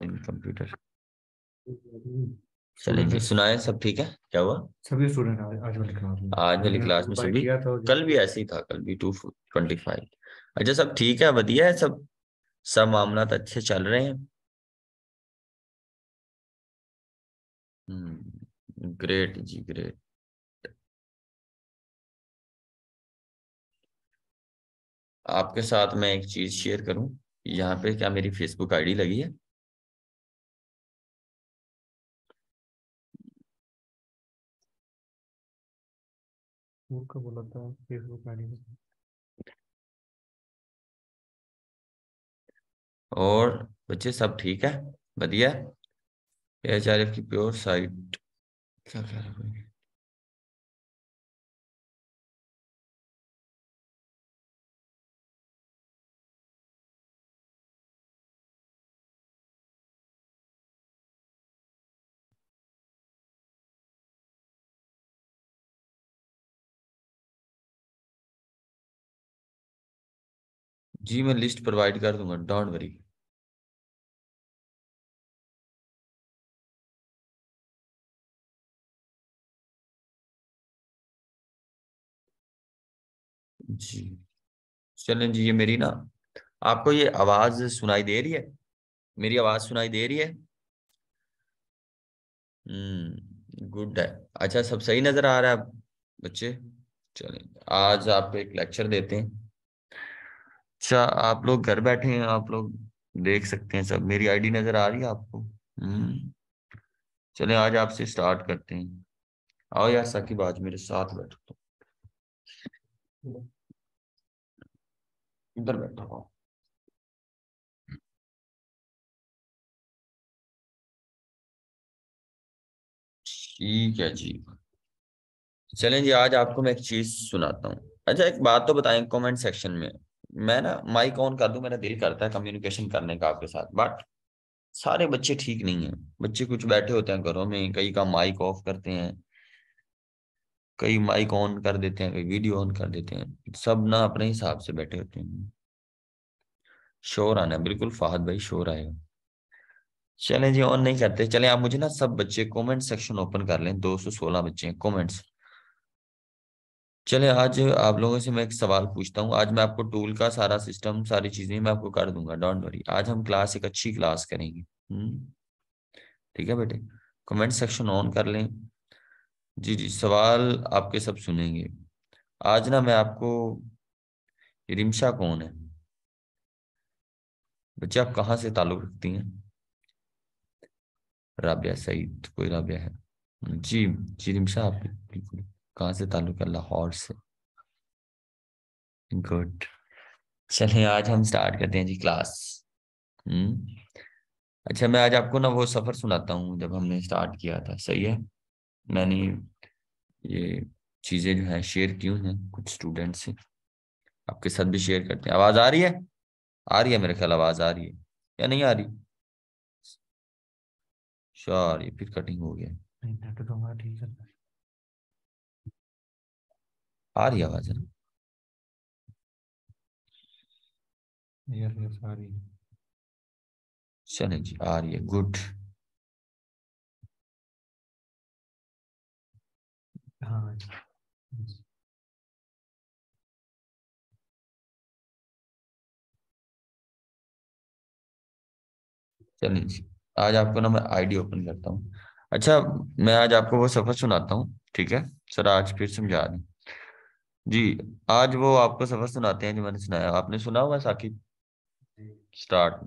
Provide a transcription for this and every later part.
इन computer. चलें जी सुनाए सब ठीक है? क्या हुआ? सभी स्टूडेंट आज वाली क्लास में आज वाली क्लास में सभी कल भी ऐसे ही था कल भी टू ट्वेंटी फाइव अच्छा सब ठीक है? बढ़िया है सब? सब मामला तो अच्छे चल रहे हैं? हम्म ग्रेट जी ग्रेट आपके साथ मैं एक चीज़ शेयर करूँ? यहाँ पे क्या मेरी फेसबुक आईडी लगी है? बोला था फेसबुक आईडी और बच्चे सब ठीक है? बढ़िया। एच की प्योर साइट क्या कह रहा है? जी, मैं लिस्ट प्रोवाइड कर दूँगा डोंट वरी जी। चलें जी, ये मेरी ना, आपको ये आवाज़ सुनाई दे रही है? मेरी आवाज़ सुनाई दे रही है? हम्म गुड है। अच्छा सब सही नज़र आ रहा है बच्चे, चलें, आज आपको एक लेक्चर देते हैं। अच्छा आप लोग घर बैठे हैं, आप लोग देख सकते हैं सब। मेरी आईडी नज़र आ रही है आपको? हम्म। चले, आज आपसे स्टार्ट करते हैं। आओ यार साकिब आज मेरे साथ बैठो तो इधर बैठो ठीक है जी। चलें जी, आज आपको मैं एक चीज़ सुनाता हूँ। अच्छा एक बात तो बताएँ कमेंट सेक्शन में। मैं ना माइक ऑन कर दूँ, मेरा दिल करता है कम्युनिकेशन करने का आपके साथ बट सारे बच्चे ठीक नहीं है। बच्चे कुछ बैठे होते हैं घरों में, कई का माइक ऑफ़ करते हैं, कई माइक ऑन कर देते हैं, कई वीडियो ऑन कर देते हैं। सब ना अपने हिसाब से बैठे होते हैं। शोर आना, बिल्कुल फाहद भाई, शोर आएगा। चलें जी ऑन नहीं करते। चलें, आप मुझे ना सब बच्चे कमेंट सेक्शन ओपन कर लें 216 बच्चे हैं कमेंट्स चले आज आप लोगों से मैं एक सवाल पूछता हूँ। आज मैं आपको टूल का सारा सिस्टम सारी चीज़ें मैं आपको कर दूँगा डोंट वरी आज हम क्लास एक अच्छी क्लास करेंगे। हम्म। ठीक है बेटे? कमेंट सेक्शन ऑन कर लें। जी जी, सवाल आपके सब सुनेंगे। आज ना मैं आपको, रिमशा कौन है? बच्चे, आप कहाँ से ताल्लुक रखती हैं? राबिया सईद, कोई राबिया है? जी जी, रिमशा आप बिल्कुल। कहाँ से ताल्लुक है? लाहौर से। गुड चलिए, आज हम स्टार्ट करते हैं जी क्लास हम्म। अच्छा मैं आज आपको ना वो सफ़र सुनाता हूँ, जब हमने स्टार्ट किया था। सही है? मैंने ये चीज़ें जो है शेयर की हुई हैं कुछ स्टूडेंट से। आपके साथ भी शेयर करते हैं। आवाज़ आ रही है? आ रही है मेरे ख्याल, आवाज़ आ रही है। या नहीं आ रही? श्योर ये फिर कटिंग हो गया। ठीक है। आ रही आवाज़ है ना? यस आ रही चले जी आ रही है। गुड हाँ चलिए जी। आज आपको ना मैं आईडी ओपन करता हूँ। अच्छा मैं आज आपको वो सफ़र सुनाता हूँ ठीक है? सर आज फिर समझा दें जी आज वो आपको सफ़र सुनाते हैं जो मैंने सुनाया। आपने सुना हुआ साकिब? स्टार्ट।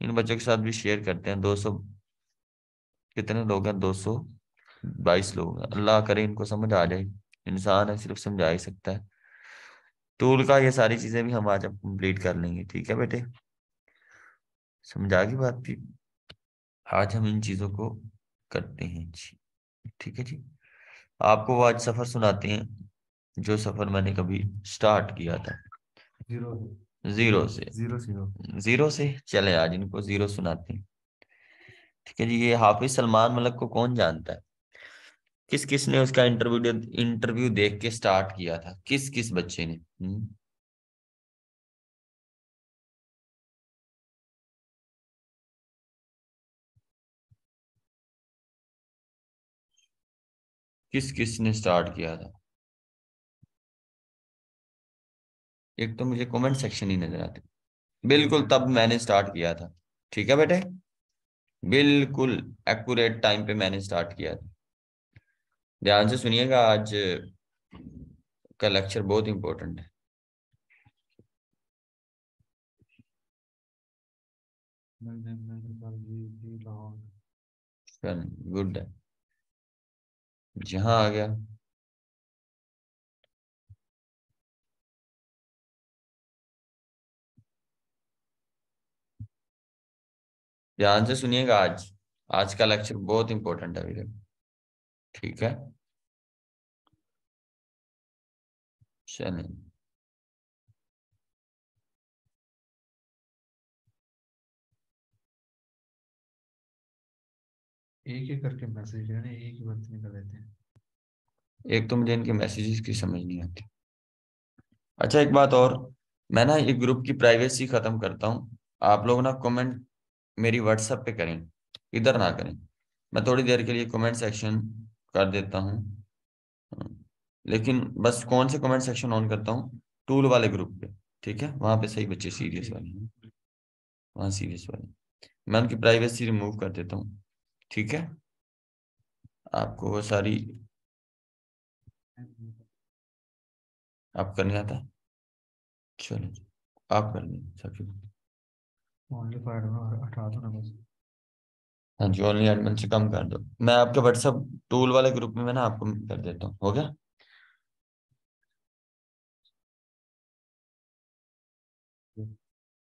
इन बच्चों के साथ भी शेयर करते हैं। दो सौ कितने लोग हैं? दो सौ बाईस लोग। हैं अल्लाह करे इनको समझ आ जाए। इंसान है सिर्फ़ समझा ही सकता है। टूल का ये सारी चीज़ें भी हम आज अब कंप्लीट कर लेंगे। ठीक है बेटे? समझा की बात भी? आज हम इन चीज़ों को करते हैं। जी। ठीक है जी। आपको वो आज सफ़र सुनाते हैं। जो सफ़र मैंने कभी स्टार्ट किया था। ज़ीरो ज़ीरो से। ज़ीरो ज़ीरो ज़ीरो से? चले आज इनको ज़ीरो सुनाते हैं। ठीक है जी ये हाफिज सलमान मलक को कौन जानता है? किस किस ने उसका इंटरव्यू इंटरव्यू देख के स्टार्ट किया था? किस किस बच्चे ने? हम्म। किस किस ने स्टार्ट किया था? एक तो मुझे कमेंट सेक्शन ही नज़र आते। बिल्कुल तब मैंने स्टार्ट किया था। ठीक है बेटे? बिल्कुल एक्यूरेट टाइम पे मैंने स्टार्ट किया था। ध्यान से सुनिएगा, आज का लेक्चर बहुत इंपॉर्टेंट है। गुड है। जहाँ आ गया। ध्यान से सुनिएगा आज। आज का लेक्चर बहुत इंपॉर्टेंट है ठीक है? चलिए। एक एक करके मैसेज है एक ही बात निकल देते हैं। एक तो मुझे इनके मैसेजेस की समझ नहीं आती। अच्छा एक बात और। मैं ना एक ग्रुप की प्राइवेसी खत्म करता हूँ। आप लोग ना कमेंट मेरी व्हाट्सएप पे करें, इधर ना करें। मैं थोड़ी देर के लिए कमेंट सेक्शन कर देता हूँ। लेकिन बस कौन से कमेंट सेक्शन ऑन करता हूँ? टूल वाले ग्रुप पे, ठीक है? वहाँ पे सही बच्चे सीरियस वाले हैं। वहाँ सीरियस वाले। मैं उनकी प्राइवेसी रिमूव कर देता हूँ, ठीक है? आपको वो सारी आप करने आता चलो आप कर लें ओनली हटा दो ना हाँ जी ओनली एडमिन से कम कर दो। मैं आपके व्हाट्सएप टूल वाले ग्रुप में ना आपको कर देता हूँ, हो गया?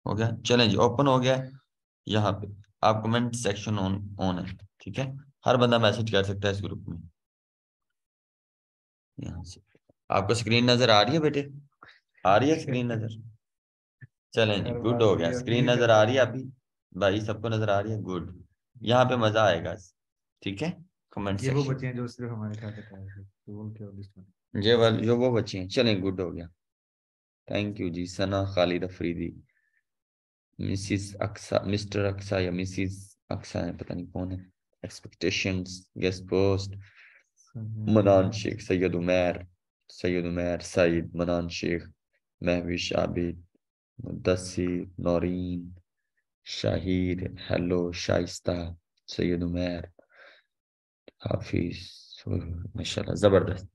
हो गया? चलें जी ओपन हो गया यहाँ पे। आप कमेंट सेक्शन ऑन ऑन है, ठीक है? हर बंदा मैसेज कर सकता है इस ग्रुप में। यहाँ से। आपको स्क्रीन नज़र आ रही है बेटे? आ रही है स्क्रीन नज़र? चलें जी गुड हो गया। स्क्रीन नज़र आ रही है अभी? भाई सबको नज़र आ रही है? गुड यहाँ पे मज़ा आएगा। ठीक है? कमेंट ये वो बच्चे हैं जो सिर्फ़ हमारे साथ है तो ये वाल जो वो बच्चे हैं चलें गुड हो गया। Thank you ji Sana Khalid Afridi. Mrs Aqsa mister Aqsa या मिसिस अक्सा है पता नहीं कौन है। Expectations guest post Manan Shaikh Syed Umair Syed Umair Saeed Manan Shaikh Mahvish Abid Mudassir Naureen, Shahir, hello, Shaista, Syed Umair, Hafiz, माशाल्लाह, ज़बरदस्त।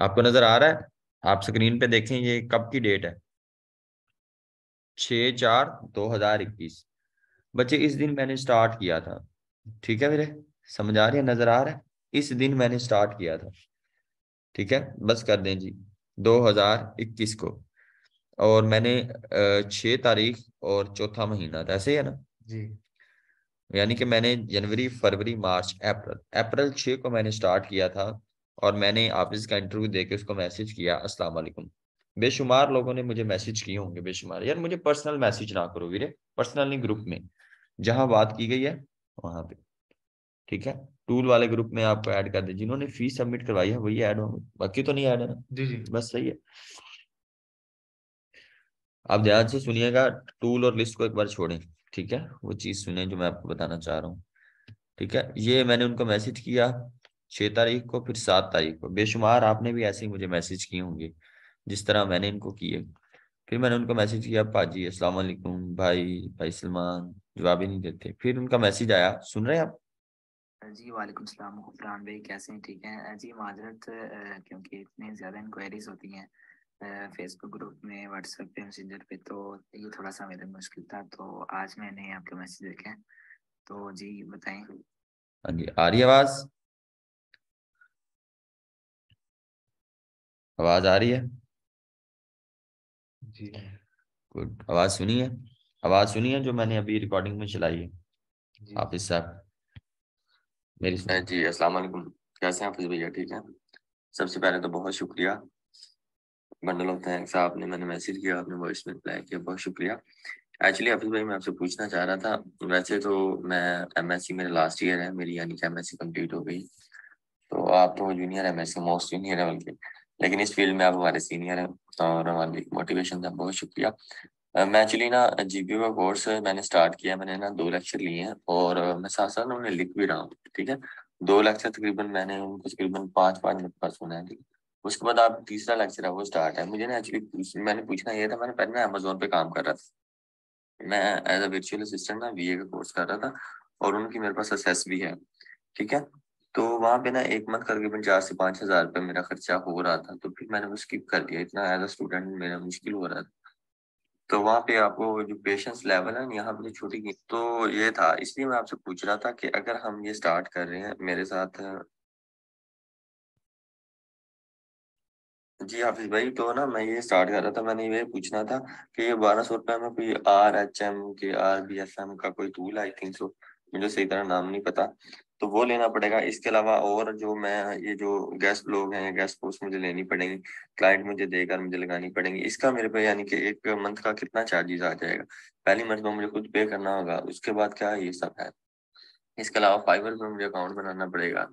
आपको नज़र आ रहा है? आप स्क्रीन पे देखें, ये कब की डेट है? छ चार दो हज़ार इक्कीस। बच्चे, इस दिन मैंने स्टार्ट किया था। ठीक है मेरे? समझ आ रही है? नज़र आ रहा है? इस दिन मैंने स्टार्ट किया था। ठीक है? बस कर दें जी। 2021 को। और मैंने छह तारीख और चौथा महीना था ऐसे ही है ना? जी। यानी कि मैंने जनवरी फरवरी मार्च अप्रैल अप्रैल छह को मैंने स्टार्ट किया था और मैंने ऑफ़िस का इंटरव्यू देके उसको मैसेज किया अस्सलाम वालेकुम। बेशुमार लोगों ने मुझे मैसेज किए होंगे बेशुमार। यार मुझे पर्सनल मैसेज ना करो वीरे पर्सनल नहीं ग्रुप में। जहाँ बात की गई है वहाँ पे। ठीक है? टूल वाले ग्रुप में आपको ऐड कर दे जिन्होंने फ़ीस सबमिट करवाई है वही ऐड होंगे। बाकी तो नहीं ऐड है ना? जी जी। बस सही है। आप ध्यान से सुनिएगा टूल और लिस्ट को एक बार छोड़ें, ठीक है? वो चीज़ सुने जो मैं आपको बताना चाह रहा हूँ, ठीक है? ये मैंने उनको मैसेज किया छह तारीख को, फिर सात तारीख को। बेशुमार आपने भी ऐसे ही मुझे मैसेज किए होंगे, जिस तरह मैंने इनको किए। फिर मैंने उनको मैसेज किया, पाजी, अस्सलाम वालेकुम भाई भाई सलमान, जवाब ही नहीं देते। फिर उनका मैसेज आया, सुन रहे हैं आप? जी, वालेकुम सलाम हुक्रान भाई, कैसे हैं? ठीक हैं? जी माजरत क्योंकि इतनी ज़्यादा इंक्वायरीज होती हैं। फेसबुक ग्रुप में व्हाट्सएप पे मैसेंजर पे तो ये थोड़ा सा मेरे मुश्किल था तो आज मैंने आपके मैसेज देखे तो जी बताएँ। हाँ जी आ रही आवाज़? आवाज़ आ रही है? जी गुड आवाज़ सुनी है? आवाज़ सुनी है जो मैंने अभी रिकॉर्डिंग में चलाई है? हाफिज साहब मेरी जी अस्सलाम वालेकुम। कैसे हैं हाफिज भैया? ठीक है? सबसे पहले तो बहुत शुक्रिया। बंडल ऑफ़ थैंक्स आपने मैंने मैसेज किया, आपने वॉइस में रिप्लाई किया, बहुत शुक्रिया। एक्चुअली हाफिज भाई, मैं आपसे पूछना चाह रहा था, वैसे तो मैं एमएससी मेरे लास्ट ईयर है, मेरी यानी कि एमएससी कंप्लीट हो गई। तो आप तो जूनियर एमएससी मोस्ट जूनियर है बल्कि, लेकिन इस फ़ील्ड में आप हमारे सीनियर हैं और हमारी मोटिवेशन का बहुत शुक्रिया। मैं एक्चुअली ना जीपीओ का कोर्स मैंने स्टार्ट किया मैंने ना दो लेक्चर लिए हैं और मैं साथ साथ उन्हें लिख भी रहा हूँ, ठीक है? दो लेक्चर तकरीबन मैंने उनको तकरीबन पाँच पाँच मिनट का सुना है, ठीक उसके बाद आप तीसरा लेक्चर है, वो स्टार्ट है। मुझे ना एक्चुअली मैंने पूछना ये था, मैंने पहले ना अमेजोन पे काम कर रहा था। मैं एज अ वर्चुअल असिस्टेंट ना बीए का कोर्स कर रहा था और उनकी मेरे पास असेस भी है, ठीक है? तो वहाँ पे ना एक मंथ तकरीबन चार से पाँच हज़ार रुपये मेरा खर्चा हो रहा था तो फिर मैंने वो स्किप कर दिया। इतना एज अ स्टूडेंट मेरा मुश्किल हो रहा था। तो वहाँ पे आपको जो पेशेंस लेवल है यहाँ पे छोटी तो ये था, इसलिए मैं आपसे पूछ रहा था कि अगर हम ये स्टार्ट कर रहे हैं मेरे साथ जी हाफिज भाई तो ना मैं ये स्टार्ट कर रहा था, मैंने ये पूछना था कि ये बारह सौ रुपये में कोई R H M K R B S M का कोई टूल आई थिंक सो मुझे सही तरह नाम नहीं पता। तो वो लेना पड़ेगा। इसके अलावा और जो मैं, ये जो गेस्ट लोग हैं गेस्ट पोस्ट मुझे लेनी पड़ेगी क्लाइंट मुझे देकर मुझे लगानी पड़ेंगी, इसका मेरे पे यानी कि एक मंथ का कितना चार्जेस आ जाएगा? पहली मंथ में मुझे खुद पे करना होगा, उसके बाद क्या ये सब है? इसके अलावा फाइवर पे मुझे अकाउंट बनाना पड़ेगा।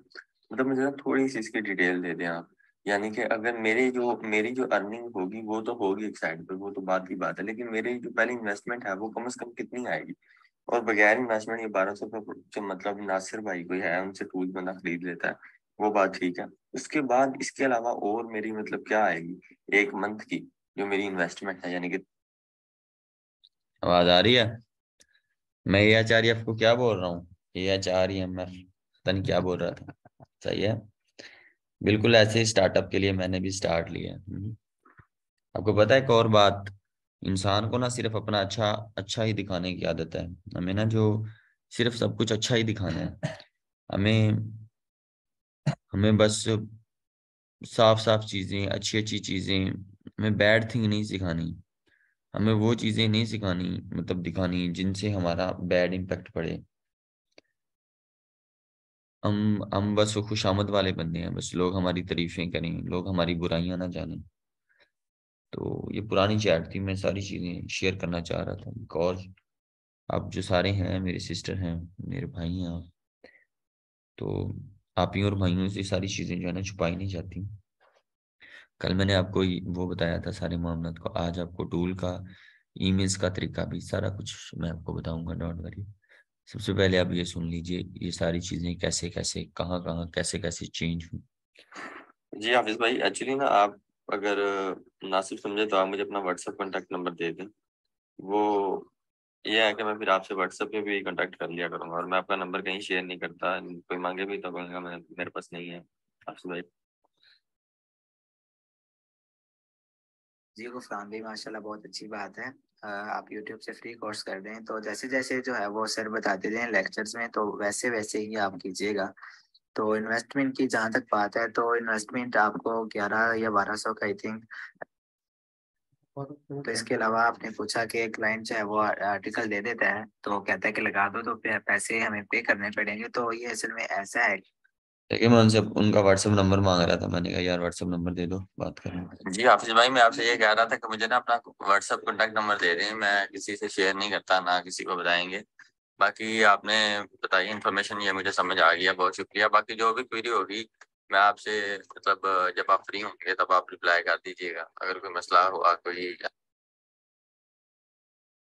मतलब मुझे थोड़ी सी इसकी डिटेल दे दें आप। यानी कि अगर मेरी जो मेरी जो अर्निंग होगी, वो तो होगी एक साइड पे, वो तो बात की बात है, लेकिन मेरी जो पहली इन्वेस्टमेंट है, वो कम से कम कितनी आएगी? और बगैर इन्वेस्टमेंट ये बारह सौ का जो मतलब नासिर भाई कोई है, उनसे टूल बंदा खरीद लेता है, वो बात ठीक है। उसके बाद इसके अलावा और मेरी मतलब क्या आएगी? एक मंथ की जो मेरी इन्वेस्टमेंट है, यानी कि आवाज़ आ रही है? मैं ए एच आर एफ़ को क्या बोल रहा हूँ? A H R M F क्या बोल रहा था। सही है? बिल्कुल ऐसे स्टार्टअप के लिए मैंने भी स्टार्ट लिया हम्म। आपको पता है एक और बात, इंसान को ना सिर्फ़ अपना अच्छा अच्छा ही दिखाने की आदत है। हमें ना जो सिर्फ़ सब कुछ अच्छा ही दिखाना है, हमें हमें बस साफ़ साफ़ चीज़ें अच्छी अच्छी चीज़ें, हमें बैड थिंग नहीं सिखानी। हमें वो चीज़ें नहीं सिखानी मतलब दिखानी जिनसे हमारा बैड इम्पेक्ट पड़े। हम हम बस वो खुशामद वाले बंदे हैं, बस लोग हमारी तारीफें करें, लोग हमारी बुराइयाँ ना जानें। तो ये पुरानी चैट थी, मैं सारी चीज़ें शेयर करना चाह रहा था। बिकॉज़ आप जो सारे हैं, मेरे सिस्टर हैं, मेरे भाई हैं तो आप ही और भाइयों से सारी चीज़ें जो है ना छुपाई नहीं जाती। कल मैंने आपको वो बताया था सारे मामला को, आज आपको टूल का, ईमेल्स का तरीका भी, सारा कुछ मैं आपको बताऊँगा, डॉट वरी। सबसे पहले आप ये सुन लीजिए ये सारी चीज़ें कैसे कैसे कहाँ कहाँ कैसे कैसे चेंज हुई? जी हाफिज भाई एक्चुअली ना आप अगर मुनासिब समझे तो आप मुझे अपना व्हाट्सएप कॉन्टैक्ट नंबर दे दें। वो ये है कि मैं फिर आपसे व्हाट्सएप पे भी कांटेक्ट कर लिया करूँगा और मैं आपका नंबर कहीं शेयर नहीं करता। कोई मांगे भी तो कहूँगा मैं मेरे पास नहीं है। आपसे भाई। जी गुफरान भी माशाल्लाह बहुत अच्छी बात है। आप यूट्यूब से फ्री कोर्स कर रहे हैं तो जैसे जैसे जो है वो सर बताते हैं लेक्चर्स में तो वैसे वैसे ही आप कीजिएगा। तो इन्वेस्टमेंट की जहाँ तक बात है तो इन्वेस्टमेंट आपको ग्यारह या बारह सौ का आई थिंक तो इसके अलावा आपने पूछा कि क्लाइंट जो है वो आर्टिकल दे देता है तो कहता है कि लगा दो तो पैसे हमें पे करने पड़ेंगे। तो ये असल में ऐसा है देखिए मैं उनसे, उनका व्हाट्सएप नंबर मांग रहा था। मैंने कहा, यार व्हाट्सएप नंबर दे दो, बात करें जी, हाफिज भाई, मैं आपसे ये कह रहा था कि मुझे ना अपना व्हाट्सएप कॉन्टैक्ट नंबर दे दें। मैं किसी से शेयर नहीं करता, ना किसी को बताएँगे। बाकी आपने बताई इन्फॉर्मेशन ये मुझे समझ आ गया। बहुत शुक्रिया। बाकी जो भी क्वेरी होगी, मैं आपसे मतलब जब आप फ्री होंगे, तब आप रिप्लाई कर दीजिएगा। अगर कोई मसला हुआ कोई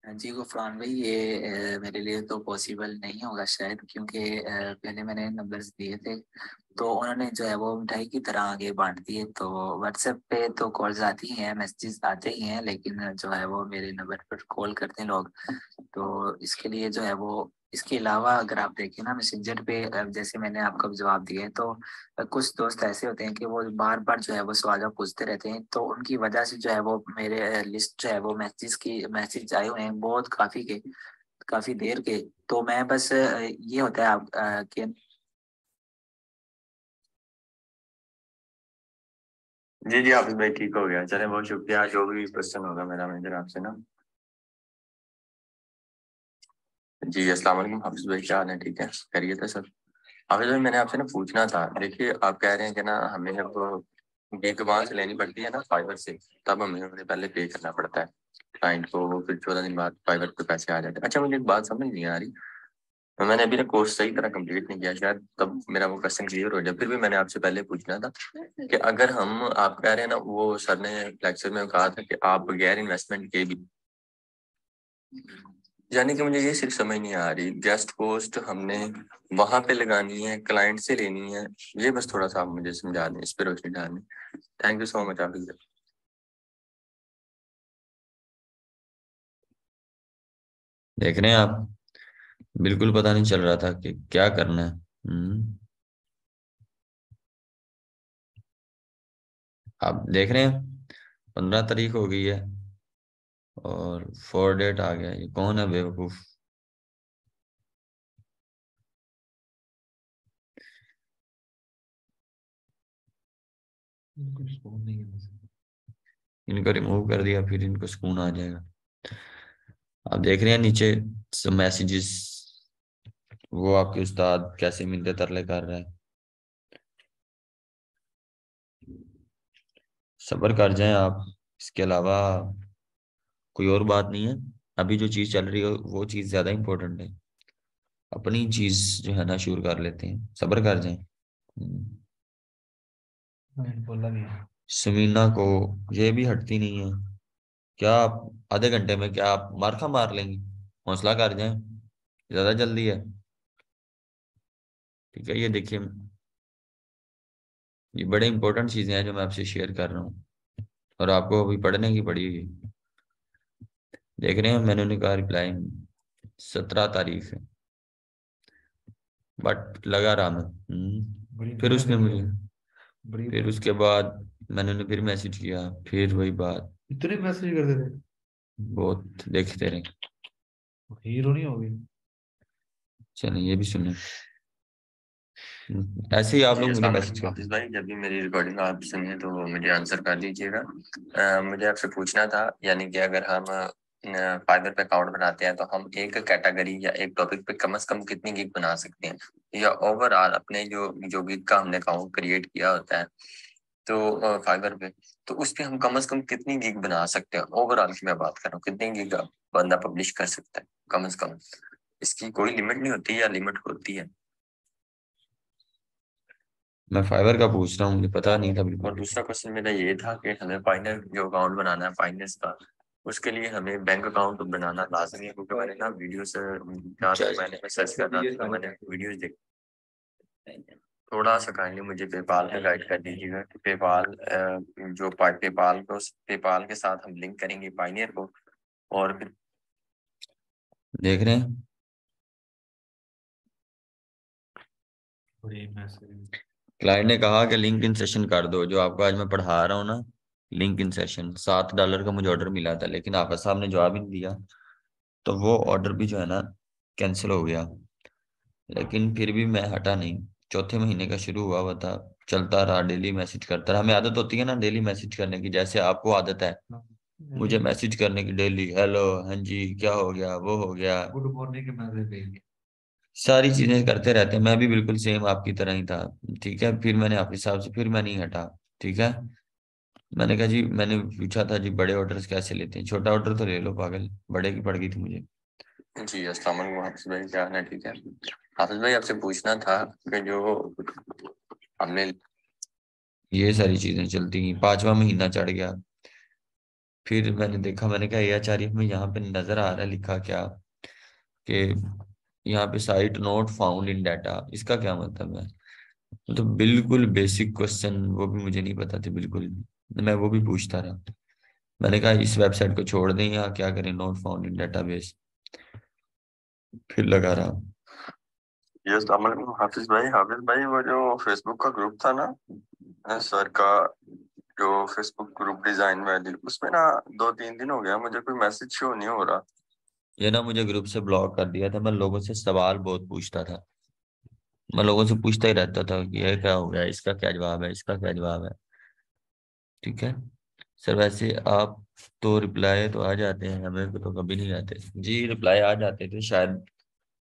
जी गुफरान भाई ये मेरे लिए तो पॉसिबल नहीं होगा शायद क्योंकि पहले मैंने नंबर्स दिए थे तो उन्होंने जो है वो मिठाई की तरह आगे बांट दिए तो व्हाट्सएप पे तो कॉल्स आती हैं मैसेजेस आते ही हैं, लेकिन जो है वो मेरे नंबर पर कॉल करते हैं लोग तो इसके लिए जो है वो इसके अलावा अगर आप देखें ना, मैसेंजर पे जैसे मैंने आपको जवाब दिए तो कुछ दोस्त ऐसे होते हैं कि वो बार बार जो है वो सवाल पूछते रहते हैं तो उनकी वजह से जो है वो मेरे लिस्ट जो है वो मैसेज की, मैसेज आए हुए हैं बहुत काफ़ी के, काफ़ी देर के तो मैं बस ये होता है आप कि जी जी, आप भाई ठीक हो गया। चले, बहुत शुक्रिया। जो भी क्वेश्चन होगा मेरा मैनेजर आपसे ना। जी वालेकुम, हाफिज भाई, क्या हाल है? ठीक है? करिए था सर हाफिज भाई, मैंने आपसे ना पूछना था। देखिए, आप कह रहे हैं कि ना, हमें अब बैंक वहाँ से लेनी पड़ती है ना फाइबर से, तब हमें उन्हें पहले पे करना पड़ता है। क्लाइंट को फिर चौदह दिन बाद फाइबर पे पैसे आ जाते हैं। अच्छा मुझे एक बात समझ नहीं आ रही। मैंने अभी ना कोर्स सही तरह कंप्लीट नहीं किया, शायद तब मेरा वो क्वेश्चन क्लियर हो जाए। फिर भी मैंने आपसे पहले पूछना था कि अगर हम, आप कह रहे हैं ना, वो सर ने लेक्चर में कहा था कि आप गैर इन्वेस्टमेंट के भी यानी कि मुझे ये सिर्फ़ समझ नहीं आ रही। गेस्ट पोस्ट हमने वहाँ पे लगानी है क्लाइंट से लेनी है। ये बस थोड़ा सा मुझे समझा दें, इस पर रोशनी डालें थैंक यू सो मच आप देख रहे हैं आप, बिल्कुल पता नहीं चल रहा था कि क्या करना है। हम्म। आप देख रहे हैं, पंद्रह तारीख हो गई है। और फोर डेट आ गया ये कौन है बेवकूफ़? इनको रिमूव कर दिया फिर इनको सुकून आ जाएगा। आप देख रहे हैं नीचे सब मैसेजेस वो आपके उस्ताद कैसे मिलते तरले कर रहे हैं। सब्र कर जाएँ आप इसके अलावा कोई और बात नहीं है। अभी जो चीज़ चल रही है वो चीज़ ज़्यादा इम्पोर्टेंट है। अपनी चीज़ जो है ना शुरू कर लेते हैं। सब्र कर जाए। हम्म। समीना को ये भी हटती नहीं है। क्या आप आधे घंटे में क्या आप मारखा मार लेंगे? हौसला कर जाए। ज़्यादा जल्दी है। ठीक है ये देखिए। ये बड़े इंपॉर्टेंट चीज़ें हैं जो मैं आपसे शेयर कर रहा हूँ। और आपको अभी पढ़ने की पड़ी हुई देख रहे हैं मैंने उन्हें कहा रिप्लाई सत्रह तारीख है। बट लगा रहा मैं। हम्म। फिर उसने मुझे फिर उसके बाद मैंने उन्हें फिर मैसेज किया। फिर वही बात। इतने मैसेज करते थे? बहुत देखते रहे। हीरो नहीं होगी। चलिए ये भी सुने ऐसे ही आप लोग मुझे मैसेज कर। भाई जब भी मेरी रिकॉर्डिंग आप सुनिए तो मुझे आंसर कर दीजिएगा। मुझे आपसे पूछना था यानी कि अगर हम फाइबर पे अकाउंट बनाते हैं तो हम एक कैटेगरी या एक टॉपिक पे कम से कम कितनी गिग बना सकते हैं? या ओवरऑल अपने जो जो गिग का हमने अकाउंट क्रिएट किया होता है तो फाइबर पे तो उस पर हम कम से कम कितनी गिग बना सकते हैं? ओवरऑल की मैं बात कर रहा हूँ कितनी गिग बंदा पब्लिश कर सकता है कम से कम? इसकी कोई लिमिट नहीं होती या लिमिट होती है? मैं फाइबर का पूछ रहा हूँ मुझे पता नहीं था बिल्कुल। और दूसरा क्वेश्चन मेरा ये था कि हमें फाइनल जो अकाउंट बनाना है फाइनेंस का उसके लिए हमें बैंक अकाउंट बनाना लाजमी है क्योंकि मैंने ना वीडियो मैंने सर्च कर था मैंने वीडियोस देख थोड़ा सा काइंडली मुझे पेपाल पे गाइड कर दीजिएगा कि पेपाल जो पेपाल को पेपाल के साथ हम लिंक करेंगे पाइनियर को और फिर देख रहे हैं। क्लाइंट ने कहा कि लिंक इन सेशन कर दो जो आपको आज मैं पढ़ा रहा हूँ ना। लिंक इन सेशन सात डॉलर का मुझे ऑर्डर मिला था लेकिन आप साहब ने जवाब ही नहीं दिया। तो वो ऑर्डर भी जो है ना कैंसिल हो गया। लेकिन फिर भी मैं हटा नहीं। चौथे महीने का शुरू हुआ हुआ था चलता रहा डेली मैसेज करता रहा। हमें आदत होती है ना डेली मैसेज करने की जैसे आपको आदत है। मुझे मैसेज करने की डेली हेलो हाँ जी क्या हो गया? वो हो गया। गुड मॉर्निंग मैसेज सारी चीज़ें करते रहते हैं। मैं भी बिल्कुल सेम आपकी तरह ही था। ठीक है फिर मैंने आपके हिसाब से फिर मैं नहीं हटा। ठीक है। मैंने कहा जी मैंने पूछा था जी बड़े ऑर्डर्स कैसे लेते हैं? छोटा ऑर्डर तो ले लो पागल। बड़े की पड़ गई थी मुझे। जी अस्सलाम वालेकुम हाफिज भाई क्या है ठीक है। हाफिज भाई आपसे पूछना था कि जो हमने ये सारी चीज़ें चलती गई पांचवा महीना चढ़ गया। फिर मैंने देखा मैंने कहा आचार्य में यहाँ पे नज़र आ रहा है लिखा क्या? कि यहाँ पे site not found in data इसका क्या मतलब है? तो बिल्कुल बेसिक क्वेश्चन वो भी मुझे नहीं पता थे बिल्कुल। मैं वो भी पूछता रहा। मैंने कहा इस वेबसाइट को छोड़ दें या क्या करें? नोट फाउंड इन डाटाबेस फिर लगा रहा यस हाफिज भाई हाफिज भाई वो जो फेसबुक का ग्रुप था ना सर का जो फेसबुक ग्रुप डिज़ाइन वाली उसमें ना दो तीन दिन हो गया मुझे कोई मैसेज शो नहीं हो रहा। ये ना मुझे ग्रुप से ब्लॉक कर दिया था मैं लोगों से सवाल बहुत पूछता था। मैं लोगों से पूछता ही रहता था कि ये क्या हो गया इसका क्या जवाब है इसका क्या जवाब है। ठीक है? सर वैसे आप तो रिप्लाई तो आ जाते हैं हमें तो कभी नहीं आते। जी रिप्लाई आ जाते थे शायद।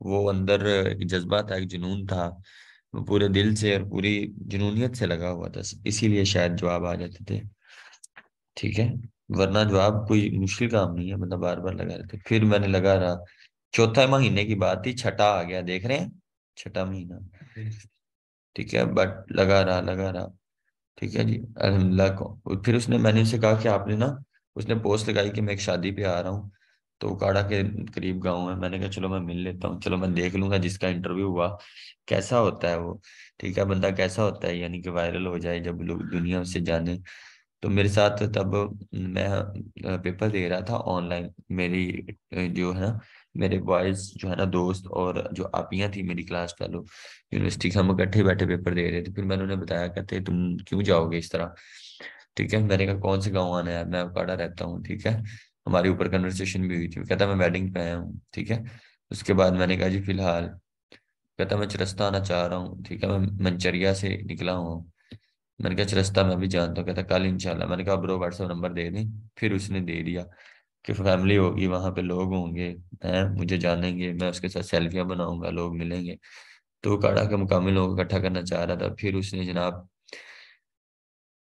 वो अंदर एक जज्बा था एक जुनून था। वो पूरे दिल से और पूरी जुनूनियत से लगा हुआ था। इसीलिए शायद जवाब आ जाते थे। ठीक है? वरना जवाब कोई मुश्किल काम नहीं है मतलब बार बार लगा रहे थे फिर मैंने लगा रहा चौथा महीने की बात थी छठा आ गया देख रहे हैं? छठा महीना। ठीक है। बट लगा रहा लगा रहा। ठीक है जी अलहमदिल्ला को। फिर उसने, मैंने उसे कहा कि आपने ना, उसने पोस्ट लगाई कि मैं एक शादी पे आ रहा हूँ तो उकाड़ा के करीब गाँव है मैंने कहा, चलो मैं मिल लेता हूँ, चलो मैं देख लूँगा जिसका इंटरव्यू हुआ, कैसा होता है वो, ठीक है, बंदा कैसा होता है, यानी कि वायरल हो जाए जब लोग दुनिया उसे जाने। तो मेरे साथ तब मैं पेपर दे रहा था ऑनलाइन मेरी जो है ना मेरे बॉयज़ जो है ना दोस्त और जो आपियाँ थी मेरी क्लास फेलो यूनिवर्सिटी के, हम इकट्ठे बैठे पेपर दे रहे थे। फिर मैंने उन्हें बताया, कहते तुम क्यों जाओगे इस तरह? ठीक है, मैंने कहा, कौन से गाँव आना है मैं उकाड़ा रहता हूँ। ठीक है, हमारे ऊपर कन्वर्सेशन भी हुई थी। कहता, मैं वेडिंग पे आया हूँ। ठीक है, उसके बाद मैंने कहा, जी, फ़िलहाल। कहता, मैं चरस्ता आना चाह रहा हूँ। ठीक है, मैं मंचरिया से निकला हूँ। मैंने कहा, चरस्ता मैं भी जानता हूँ। कहता, कल इंशाल्लाह। मैंने कहा ब्रो व्हाट्सएप नंबर दे दें। फिर उसने दे दिया। कि फैमिली होगी वहाँ पे लोग होंगे हैं मुझे जानेंगे मैं उसके साथ सेल्फियाँ बनाऊँगा लोग मिलेंगे। तो काड़ा के मुकामी लोग इकट्ठा करना चाह रहा था। फिर उसने जनाब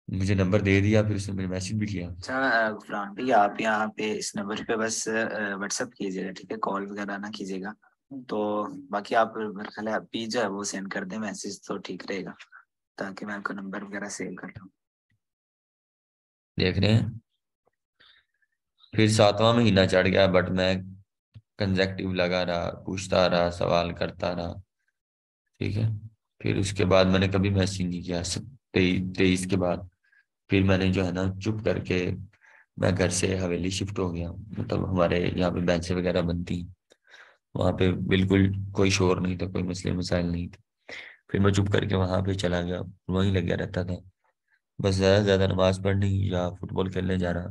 मुझे नंबर दे दिया फिर उसने मुझे मैसेज भी किया। अच्छा गुफरान भाई आप यहाँ पे इस नंबर पे बस व्हाट्सअप कीजिएगा ठीक है? कॉल वगैरह ना कीजिएगा। तो बाकी आप ख्याल अभी जो है वो सेंड कर दें मैसेज तो ठीक रहेगा ताकि मैं आपका नंबर वगैरह सेव कर लूँ देख रहे हैं। फिर सातवां महीना चढ़ गया बट मैं कंजेक्टिव लगा रहा, पूछता रहा, सवाल करता रहा, ठीक है? फिर उसके बाद मैंने कभी मैसेज नहीं किया तेईस के बाद। फिर मैंने जो है ना, चुप करके मैं घर से हवेली शिफ्ट हो गया मतलब हमारे यहाँ पे बेंचें वगैरह बनती वहाँ पे बिल्कुल कोई शोर नहीं था, कोई मसले मसाइल नहीं थे। फिर मैं चुप करके वहाँ पे चला गया, वहीं लग गया, रहता था। बस ज़्यादा से ज़्यादा नमाज़ पढ़नी या फुटबॉल खेलने जाना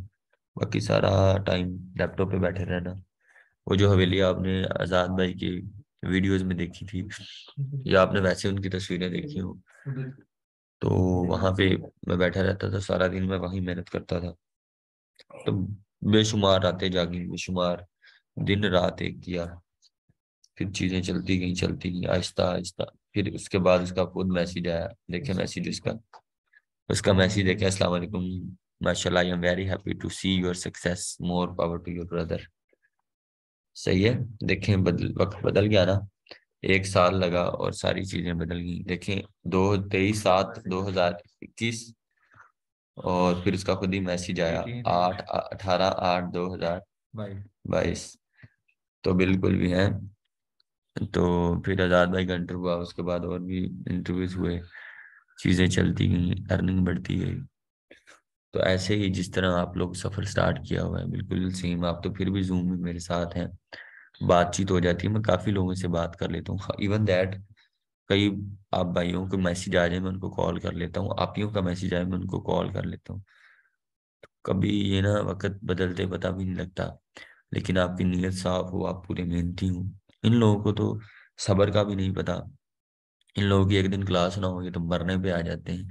बाकी सारा टाइम लैपटॉप पे बैठे रहना। वो जो हवेली आपने आज़ाद भाई की वीडियोस में देखी थी, या आपने वैसे उनकी तस्वीरें देखी हो तो वहाँ पे मैं बैठा रहता था, सारा दिन मैं वहीं मेहनत करता था। तो बेशुमार रातें जागी, बेशुमार दिन रात एक किया। फिर चीज़ें चलती गई चलती गई, आहिस्ता आहिस्ता। फिर उसके बाद उसका खुद मैसेज आया, देखे मैसेज उसका। उसका मैसेज देखे वालेकुम माशाल्लाह I am very happy to see your success more power to your brother सही है? देखें बदल वक्त बदल गया ना। एक साल लगा और सारी चीज़ें बदल गई। देखें दो तेईस सात दो हज़ार इक्कीस और फिर उसका खुद ही मैसेज आया। आठ अठारह आठ दो हज़ार बाईस। तो बिल्कुल भी है। तो फिर आज़ाद भाई का इंटरव्यू हुआ उसके बाद और भी इंटरव्यूज़ हुए। चीज़ें चलती गई अर्निंग बढ़ती गई। तो ऐसे ही जिस तरह आप लोग सफ़र स्टार्ट किया हुआ है, बिल्कुल सेम आप तो फिर भी जूम में मेरे साथ हैं। बातचीत हो जाती है, मैं काफ़ी लोगों से बात कर लेता हूँ। इवन दैट कई आप भाइयों को मैसेज आ जाए, मैं उनको कॉल कर लेता हूँ। आपियों का मैसेज आए, मैं उनको कॉल कर लेता हूँ। तो कभी ये ना वक्त बदलते पता भी नहीं लगता, लेकिन आपकी नीयत साफ़ हो, आप पूरे मेहनती हो। इन लोगों को तो सबर का भी नहीं पता। इन लोगों की एक दिन क्लास ना हो ये तो मरने पे आ जाते हैं।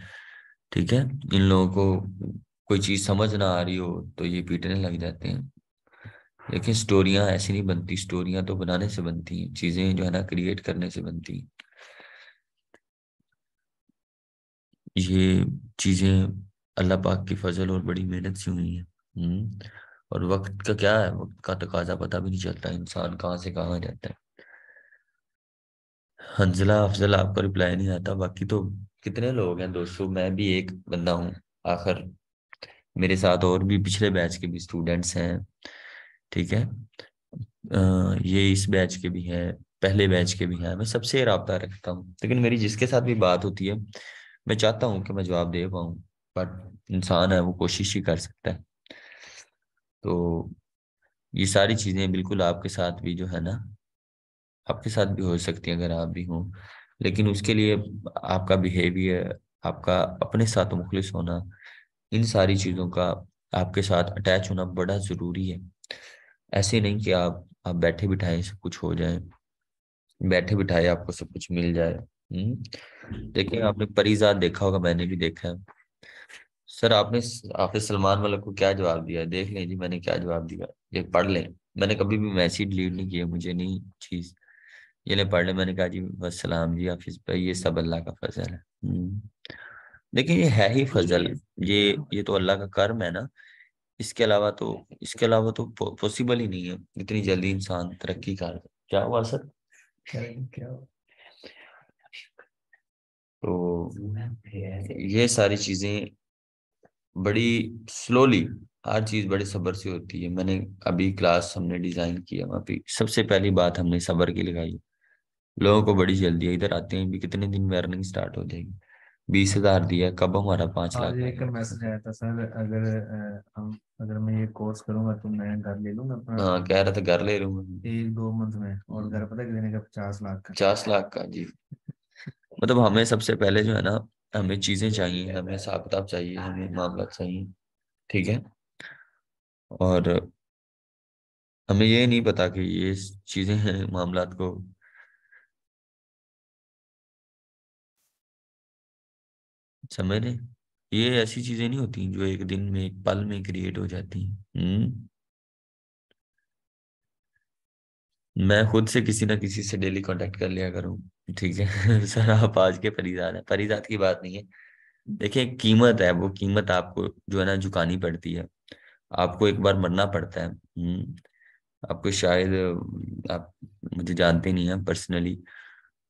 ठीक है? इन लोगों को कोई चीज़ समझ ना आ रही हो तो ये पीटने लग जाते हैं। लेकिन स्टोरियाँ ऐसी नहीं बनती, स्टोरियाँ तो बनाने से बनती हैं, चीज़ें जो है ना क्रिएट करने से बनती हैं। ये चीज़ें अल्लाह पाक की फजल और बड़ी मेहनत से हुई है हम्म और वक्त का क्या है? वक्त का तकाजा पता भी नहीं चलता, इंसान कहाँ से कहाँ जाता है। हंजला अफजल, आपका रिप्लाई नहीं आता, बाकी तो कितने लोग हैं दोस्तों? मैं भी एक बंदा हूँ, आखिर मेरे साथ और भी पिछले बैच के भी स्टूडेंट्स हैं, ठीक है? ये इस बैच के भी हैं, पहले बैच के भी हैं। मैं सबसे रबता रखता हूँ। लेकिन मेरी जिसके साथ भी बात होती है, मैं चाहता हूँ कि मैं जवाब दे पाऊँ बट इंसान है, वो कोशिश ही कर सकता है। तो ये सारी चीज़ें बिल्कुल आपके साथ भी जो है ना, आपके साथ भी हो सकती है अगर आप भी हों। लेकिन उसके लिए आपका बिहेवियर आपका अपने साथ मुखलिस होना इन सारी चीज़ों का आपके साथ अटैच होना बड़ा ज़रूरी है। ऐसे नहीं कि आप आप बैठे बिठाए सब कुछ हो जाए, बैठे बिठाए आपको सब कुछ मिल जाए। हम्म। देखिए आपने परिजात देखा होगा, मैंने भी देखा है। सर, आपने आपने सलमान वाला को क्या जवाब दिया? देख लें जी, मैंने क्या जवाब दिया? ये पढ़ लें। मैंने कभी भी मैसेज डिलीट नहीं किया, मुझे नहीं चीज़। ये ले पढ़ लें, मैंने कहा जी वसलाम जी हाफिज भाई ये सब अल्लाह का फजल है। देखिए ये है ही फजल। ये ये तो अल्लाह का कर्म है ना। इसके अलावा तो इसके अलावा तो पॉसिबल ही नहीं है। इतनी जल्दी इंसान तरक्की कर क्या हुआ सर? क्या तो ये सारी चीज़ें बड़ी स्लोली हर चीज़ बड़े सब्र से होती है। मैंने अभी क्लास हमने डिज़ाइन किया वहाँ पे सबसे पहली बात हमने सब्र की लगाई। लोगों को बड़ी जल्दी है। इधर आते हैं भी कितने दिन में अर्निंग स्टार्ट हो जाएगी? बीस हज़ार दिया कब हमारा पाँच लाख एक मैसेज आया था सर अगर हम अगर मैं ये कोर्स करूँगा तो मैं घर ले लूँगा अपना। हाँ कह रहा था घर ले लूँगा एक दो मंथ में और घर पता कितने का? पचास लाख का। पचास लाख का जी। मतलब हमें सबसे पहले जो है ना हमें चीज़ें चाहिए हमें हिसाब किताब चाहिए हमें मामला चाहिए ठीक है? और हमें ये नहीं पता कि ये चीज़ें हैं मामलात को समझ रहे ये ऐसी चीज़ें नहीं होती जो एक दिन में, एक पल में क्रिएट हो जाती हैं। हम्म। मैं खुद से किसी ना किसी से डेली कांटेक्ट कर लिया करूँ, ठीक है? सर, आप आज के परिजात हैं। परिजात की बात नहीं है। देखिए कीमत है, वो कीमत आपको जो है ना, झुकानी पड़ती है। आपको एक बार मरना पड़ता है। हम्म। आपको शायद, आप मुझे जानते नहीं हैं पर्सनली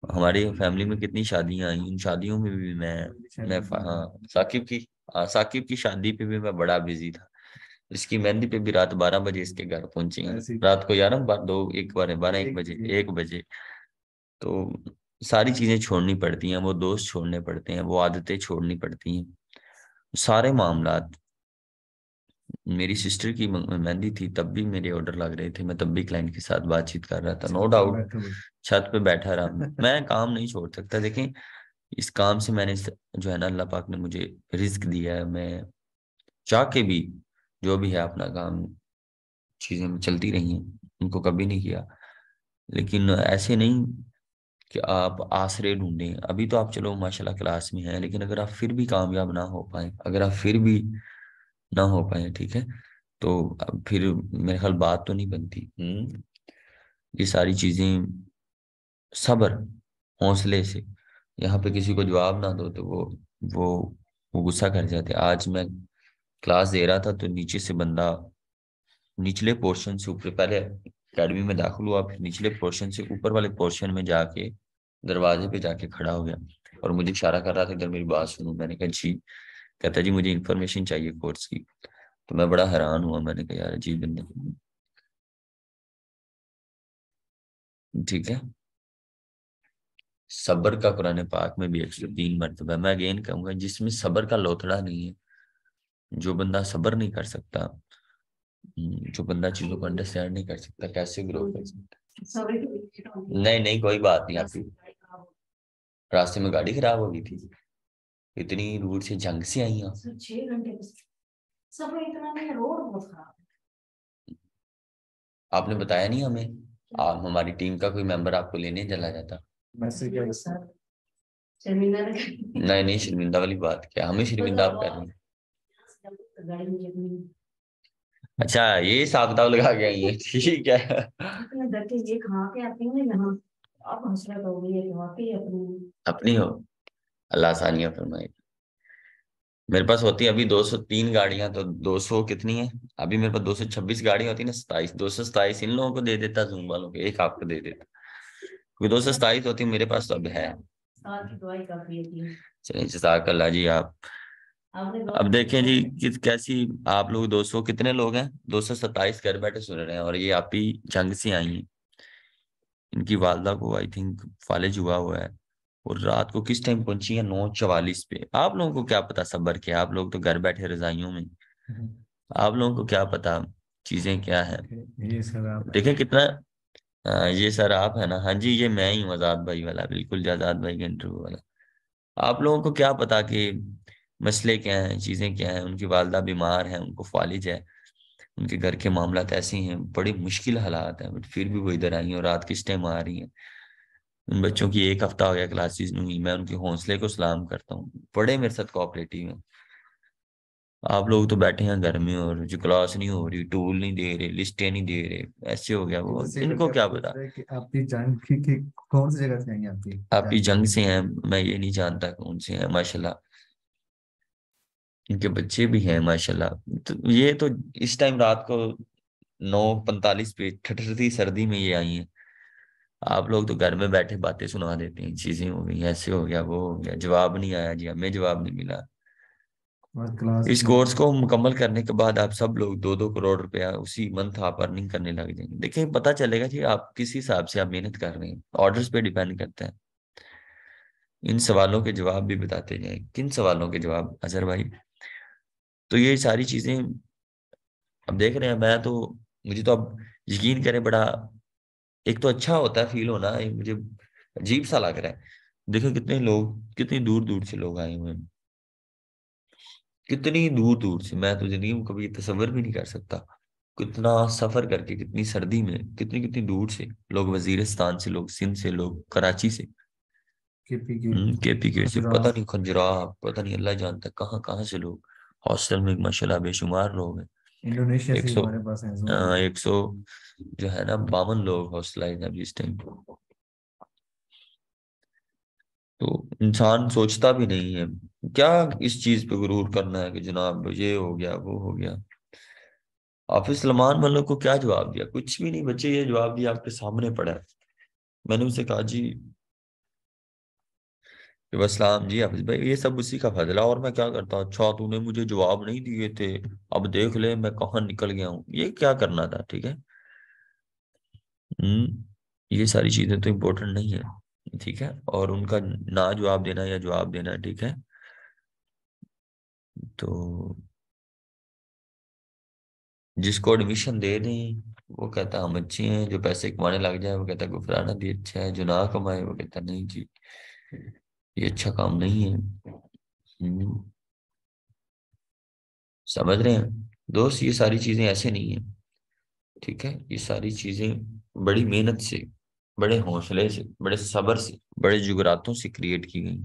हमारी फैमिली में कितनी शादियाँ आई उन शादियों में भी मैं मैं हाँ साकिब की हाँ, साकिब की शादी पे भी मैं बड़ा बिज़ी था। इसकी मेहंदी पे भी रात बारह बजे इसके घर पहुँची रात को ग्यारह बार दो एक बार बारह एक बजे एक- बजे। तो सारी चीज़ें छोड़नी पड़ती हैं वो दोस्त छोड़ने पड़ते हैं वो आदतें छोड़नी पड़ती हैं। सारे मामलात मेरी सिस्टर की मेहंदी थी तब भी मेरे ऑर्डर लग रहे थे। मैं तब भी क्लाइंट के साथ बातचीत कर रहा था नो डाउट छत पे बैठा रहा मैं मैं काम नहीं छोड़ सकता देखें इस काम से मैंने जो है ना अल्लाह पाक ने मुझे रिस्क दिया है। मैं चाह के भी जो भी है अपना काम चीज़ें चलती रही हैं उनको कभी नहीं किया। लेकिन ऐसे नहीं कि आप आसरे ढूंढें। अभी तो आप चलो माशाल्लाह क्लास में हैं लेकिन अगर आप फिर भी कामयाब ना हो पाए अगर आप फिर भी ना हो पाए ठीक है? तो फिर मेरे ख्याल बात तो नहीं बनती। हम्म। ये सारी चीज़ें सब्र हौसले से यहाँ पे किसी को जवाब ना दो तो वो वो वो गुस्सा कर जाते। आज मैं क्लास दे रहा था तो नीचे से बंदा निचले पोर्शन से ऊपर पहले अकेडमी में दाखिल हुआ फिर निचले पोर्शन से ऊपर वाले पोर्शन में जाके दरवाजे पे जाके खड़ा हो गया और मुझे इशारा कर रहा था इधर मेरी बात सुनो। मैंने कहा जी। कहता जी मुझे इन्फॉर्मेशन चाहिए कोर्स की। तो मैं बड़ा हैरान हुआ मैंने कहा यार जी बंदे ठीक है। सब्र का कुरान पाक में भी एक सौ तीन मरतबा मैं अगेन कहूँगा जिसमें सबर का लोथड़ा नहीं है जो बंदा सबर नहीं कर सकता हम्म, जो बंदा चीज़ों को अंडरस्टैंड नहीं कर सकता कैसे ग्रो कर सकता नहीं नहीं कोई बात नहीं आपकी रास्ते में गाड़ी खराब हो गई थी। इतनी दूर से जंग से आई आप छह घंटे सफ़र इतना नहीं रोड बहुत खराब आपने बताया नहीं हमें? आप हमारी टीम का कोई मेंबर आपको लेने चला जाता। मैसेज क्या सर शर्मिंदा ने नहीं नहीं शर्मिंदा वाली बात क्या? हमें शर्मिंदा आप कर रहे हैं। अच्छा ये हिसाब किताब लगा के आई है। ठीक है। हूँ हो है अपनी हो। अल्लाह आसानियाँ फरमाए। मेरे पास होती है अभी 203 गाड़ियाँ तो 200 कितनी है? अभी मेरे पास 226 गाड़ियाँ होती है ना सताइस दो सौ सताइस इन लोगों को दे देता जूम वालों को एक आपको दे देता। क्योंकि दो सौ सताइस होती है मेरे पास तो अब है। की है। चलिए जजाक अल्लाह जी आप अब देखें जी किस कैसी आप लोग 200 कितने लोग हैं? 227 घर बैठे सुन रहे हैं और ये आप ही जंग से आई हैं। इनकी वालदा को आई थिंक फालिज हुआ हुआ है। और रात को किस टाइम पहुँची है? नौ चवालीस पे। आप लोगों को क्या पता सबर के? आप लोग तो घर बैठे रजाइयों में। आप लोगों को क्या पता चीज़ें क्या है? ये सर आप देखें कितना आ, ये सर आप है ना? हाँ जी ये मैं ही हूँ आज़ाद भाई वाला बिल्कुल आज़ाद भाई का इंटरव्यू वाला। आप लोगों को क्या पता कि मसले क्या हैं चीज़ें क्या हैं? उनकी वालदा बीमार है उनको फालिज है। उनके घर के मामला ऐसे हैं बड़ी मुश्किल हालात हैं बट फिर भी वो इधर आई हैं और रात किस टाइम आ रही हैं? उन बच्चों की एक हफ़्ता हो गया क्लासेस में हुई मैं उनके हौसले को सलाम करता हूँ। बड़े मेरे साथ कोऑपरेटिव हैं। आप लोग तो बैठे हैं घर में और जो क्लास नहीं हो रही टूल नहीं दे रहे लिस्टें नहीं दे रहे ऐसे हो गया वो। जैसे इनको क्या पता? रहे आपकी जंग की, की कौन सी जगह से आई आपकी? आपकी जंग से हैं मैं ये नहीं जानता कौन से हैं माशाल्लाह। इनके बच्चे भी हैं माशाल्लाह। तो ये तो इस टाइम रात को नौ पैंतालीस पे ठठरती सर्दी में ये आई हैं। आप लोग तो घर में बैठे बातें सुना देते हैं चीज़ें हो गई ऐसे हो गया वो हो गया जवाब नहीं आया जी हमें जवाब नहीं मिला। इस कोर्स को मुकम्मल करने के बाद आप सब लोग दो दो करोड़ रुपया उसी मंथ आप अर्निंग करने लग जाएँगे। देखिए पता चलेगा कि आप किस हिसाब से आप मेहनत कर रहे हैं ऑर्डर्स पे डिपेंड करता है। इन सवालों के जवाब भी बताते जाए किन सवालों के जवाब अजहर भाई? तो ये सारी चीज़ें अब देख रहे हैं मैं तो मुझे तो अब यकीन करें बड़ा एक तो अच्छा होता है फील होना मुझे अजीब सा लग रहा है। देखो कितने लोग कितनी दूर दूर से लोग आए हुए हैं। कितनी दूर दूर से मैं तो ज़िंदगी में कभी तस्वर भी नहीं कर सकता। कितना सफ़र करके कितनी सर्दी में कितनी कितनी दूर से लोग वजीरिस्तान से लोग सिंध से लोग कराची से। केपी के के पी के से पता नहीं खंजरा पता नहीं अल्लाह जानता कहाँ कहाँ से लोग। हॉस्टल में माशाल्लाह बेशुमार लोग हैं। इंडोनेशिया से सौ हमारे पास है एक सौ जो है ना बावन लोग हॉस्टलाइज हैं अभी इस टाइम तो इंसान सोचता भी नहीं है। क्या इस चीज़ पे गुरूर करना है कि जनाब ये हो गया वो हो गया? हाफिज सलमान मल्लो को क्या जवाब दिया? कुछ भी नहीं बच्चे ये जवाब दिया आपके सामने पड़ा है। मैंने उनसे कहा जी वसलाम जी, हाफिज भाई, ये सब उसी का फजला और मैं क्या करता? अच्छा तूने मुझे जवाब नहीं दिए थे। अब देख ले, मैं कहाँ निकल गया हूँ। ये क्या करना था, ठीक है? हम्म ये सारी चीज़ें तो इम्पोर्टेंट नहीं है, ठीक है? और उनका ना जवाब देना या जवाब देना, ठीक है? तो जिसको एडमिशन दे दें, वो कहता, हम अच्छे हैं, जो पैसे कमाने लग जाए, वो कहता, गुफराना भी अच्छा है, जो ना कमाए, वो कहता, नहीं जी। ये अच्छा काम नहीं है। हम्म, समझ रहे हैं? दोस्त ये सारी चीज़ें ऐसे नहीं है ठीक है? ये सारी चीज़ें बड़ी मेहनत से बड़े हौसले से बड़े सबर से बड़े जुगरातों से क्रिएट की गई।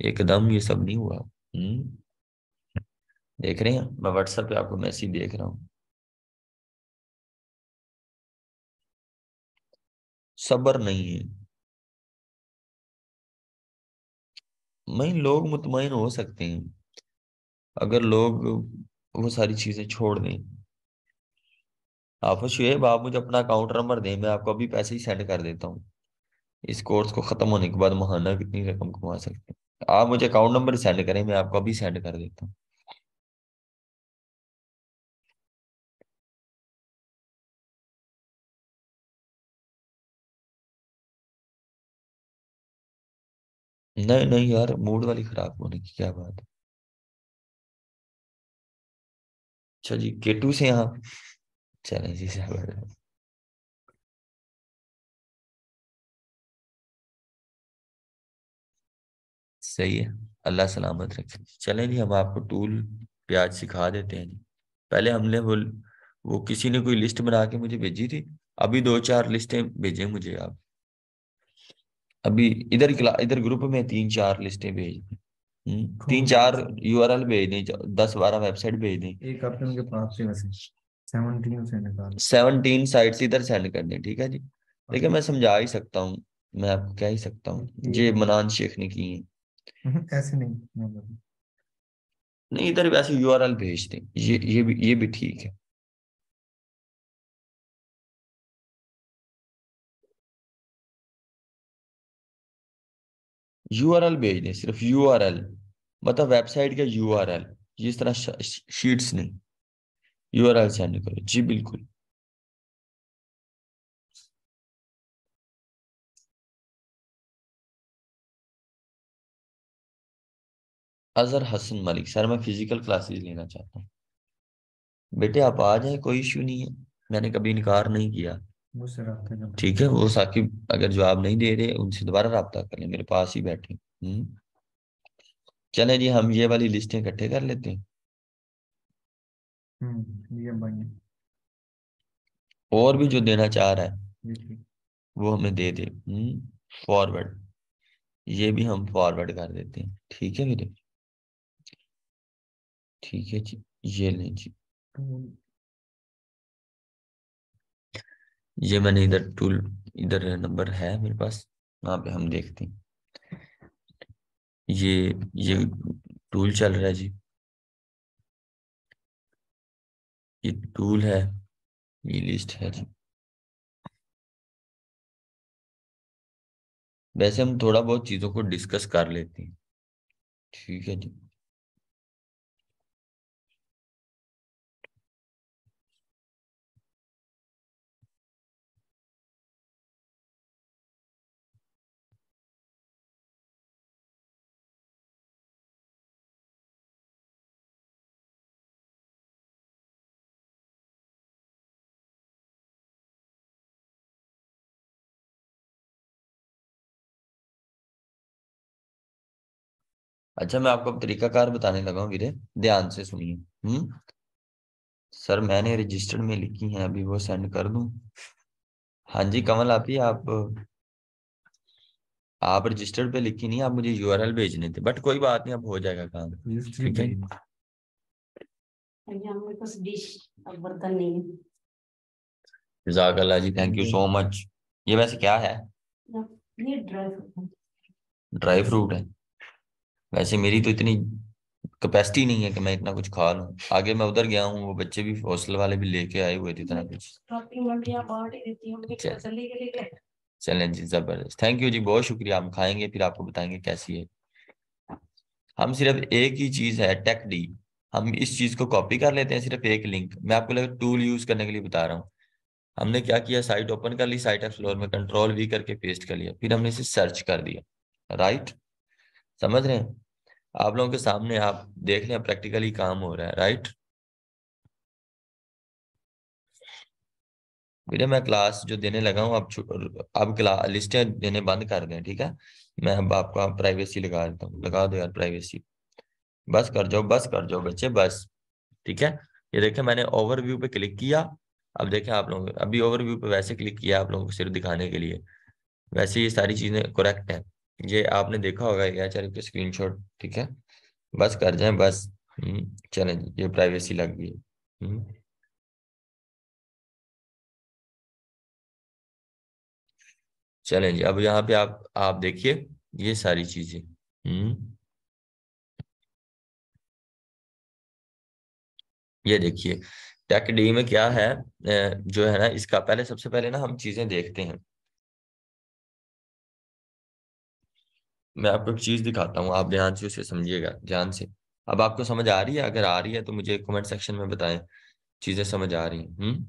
एकदम ये सब नहीं हुआ। हम्म। देख रहे हैं? मैं व्हाट्सएप पे आपको मैसेज देख रहा हूँ। सबर नहीं है। नहीं लोग मुतमिन हो सकते हैं, अगर लोग वो सारी चीज़ें छोड़ दें। आप शुएब, आप मुझे अपना अकाउंट नंबर दें, मैं आपको अभी पैसे ही सेंड कर देता हूँ। इस कोर्स को खत्म होने के बाद महाना कितनी रकम कमा सकते हैं। आप मुझे अकाउंट नंबर सेंड करें, मैं आपको अभी सेंड कर देता हूँ। नहीं नहीं यार, मूड वाली खराब होने की क्या बात है? अच्छा जी, केटू से यहाँ। चलें जी साहब सही है, अल्लाह सलामत रखे। चलें जी हम आपको टूल, प्याज सिखा देते हैं जी। पहले हमने वो वो किसी ने कोई लिस्ट बना के मुझे भेजी थी? अभी दो चार लिस्टें भेजें मुझे आप। अभी इधर इधर ग्रुप में तीन चार लिस्टें भेज दें। हम्म, तीन चार यूआरएल भेज दें दस बारह वेबसाइट भेज दें। एक आपने उनके पास से वैसे। सेवनटीन से निकाल। सेवनटीन साइट्स इधर सेंड कर दें ठीक है जी? देखिए मैं समझा ही सकता हूँ मैं आपको कह ही सकता हूँ। ये मनान शेख ने की है। ऐसे नहीं मतलब। नहीं इधर वैसे यूआरएल भेज दें ये ये भी ये भी ठीक है। यूआरएल भेज दें सिर्फ़ यूआरएल मतलब वेबसाइट का यूआरएल जिस तरह शीट्स नहीं यूआरएल सेंड करो। जी, बिल्कुल। अजहर हसन मलिक, सर मैं फ़िज़िकल क्लासेस लेना चाहता हूँ। बेटे आप आ जाए, कोई इश्यू नहीं है। मैंने कभी इनकार नहीं किया। मुझसे रब्ता कर ठीक है वो साकिब अगर जवाब नहीं दे रहे उनसे दोबारा रब्ता कर लें मेरे पास ही बैठे। हम्म। चले जी हम ये वाली लिस्टें इकट्ठे कर लेते हैं। हम्म और भी जो देना चाह रहा है वो हमें दे दे। फॉरवर्ड ये भी हम फॉरवर्ड कर देते हैं। ठीक है मेरे? ठीक है जी ये लें जी टूल ये मैंने इधर टूल इधर नंबर है मेरे पास। वहाँ पे हम देखते हैं। ये ये टूल चल रहा है जी। ये टूल है, ये लिस्ट है जी। वैसे हम थोड़ा बहुत चीज़ों को डिस्कस कर लेते हैं। ठीक है जी। अच्छा मैं आपको अब तरीकाकार बताने लगा हूँ वीरे। ध्यान से सुनिए। हम्म? सर मैंने रजिस्टर्ड में लिखी हैं अभी वो सेंड कर दूँ? हाँ जी कमल आप ही आप आप रजिस्टर्ड पे लिखी नहीं आप मुझे यूआरएल भेजने थे। बट कोई बात नहीं अब हो जाएगा काम। ठीक है? है। जजाकल्ला जी थैंक यू सो मच ये वैसे क्या है? ये ड्राई फ्रूट है। वैसे मेरी तो इतनी कैपेसिटी नहीं है कि मैं इतना कुछ खा लूँ। आगे मैं उधर गया हूँ वो बच्चे भी हॉस्टल वाले भी लेके आए हुए थे इतना कुछ। चलें। जी ज़बरदस्त। थैंक यू जी बहुत शुक्रिया। हम खाएँगे फिर आपको बताएँगे कैसी है। हम सिर्फ़ एक ही चीज़ है टेक डी हम इस चीज़ को कॉपी कर लेते हैं सिर्फ़ एक लिंक मैं आपको लगा टूल यूज़ करने के लिए बता रहा हूँ। हमने क्या किया साइट ओपन कर ली साइट एक्सप्लोर में कंट्रोल वी करके पेस्ट कर लिया। फिर हमने इसे सर्च कर दिया। राइट समझ रहे हैं? आप लोगों के सामने आप देख लें प्रैक्टिकली काम हो रहा है राइट बेटा मैं क्लास जो देने लगा हूँ अब क्लास लिस्टें देने बंद कर दें, ठीक है? मैं अब आपको प्राइवेसी लगा देता हूँ, लगा दो यार प्राइवेसी बस कर जाओ, बस कर जाओ बच्चे, बस, ठीक है? ये देखें मैंने ओवरव्यू पे क्लिक किया। अब देखें आप लोग, अभी ओवरव्यू पे वैसे क्लिक किया आप लोगों को सिर्फ़ दिखाने के लिए। वैसे ये सारी चीज़ें करेक्ट हैं। ये आपने देखा होगा ये चल के स्क्रीनशॉट ठीक है? बस कर जाए बस। हम्म, चलें ये प्राइवेसी लग गई। हम्म। चलें जी अब यहाँ पे आप आप देखिए ये सारी चीज़ें। हम्म। ये देखिए टेक डी में क्या है जो है ना इसका पहले सबसे पहले ना हम चीज़ें देखते हैं। मैं आपको एक चीज़ दिखाता हूँ, आप ध्यान से उसे समझिएगा, ध्यान से। अब आपको समझ आ रही है? अगर आ रही है तो मुझे कमेंट सेक्शन में बताएँ, चीज़ें समझ आ रही हैं। हम्म?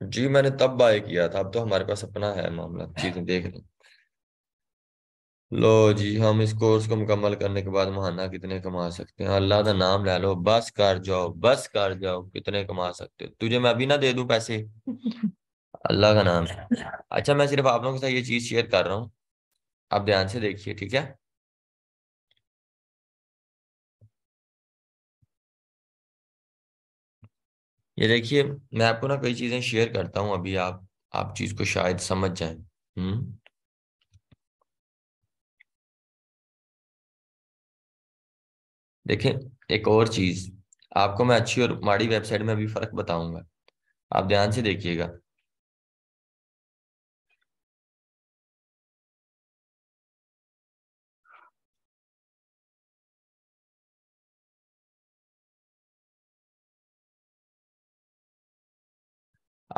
जी, मैंने तब बाय किया था, अब तो हमारे पास अपना है मामला, चीज़ें देख लें। लो जी, हम इस कोर्स को मुकम्मल करने के बाद महाना कितने कमा सकते हैं? अल्लाह का नाम ले लो, बस कर जाओ, बस कर जाओ, कितने कमा सकते हो? तुझे मैं अभी ना दे दूँ पैसे? अल्लाह का नाम है। अच्छा मैं सिर्फ़ आप लोगों के साथ ये चीज़ शेयर कर रहा हूँ। आप ध्यान से देखिए, ठीक है? ये देखिए, मैं आपको ना कई चीज़ें शेयर करता हूँ अभी, आप आप चीज़ को शायद समझ जाए। हम्म? देखें एक और चीज़, आपको मैं अच्छी और माड़ी वेबसाइट में अभी फ़र्क बताऊँगा। आप ध्यान से देखिएगा।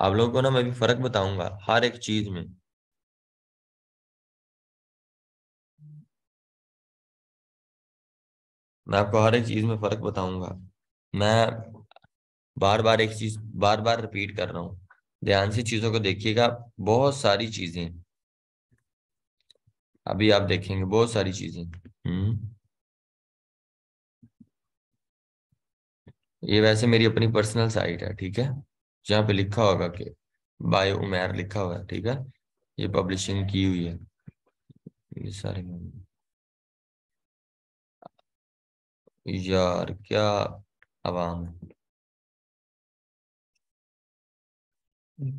आप लोगों को ना मैं भी फ़र्क बताऊँगा हर एक चीज़ में। मैं आपको हर एक चीज़ में फ़र्क बताऊँगा। मैं बार बार एक चीज़ बार बार रिपीट कर रहा हूँ। ध्यान से चीज़ों को देखिएगा, बहुत सारी चीज़ें। अभी आप देखेंगे, बहुत सारी चीज़ें। हम्म। ये वैसे मेरी अपनी पर्सनल साइट है, ठीक है? जहाँ पे लिखा होगा कि बायो उमेर लिखा हुआ है ठीक है? ये पब्लिशिंग की हुई है। ये सारे यार क्या आवाम है।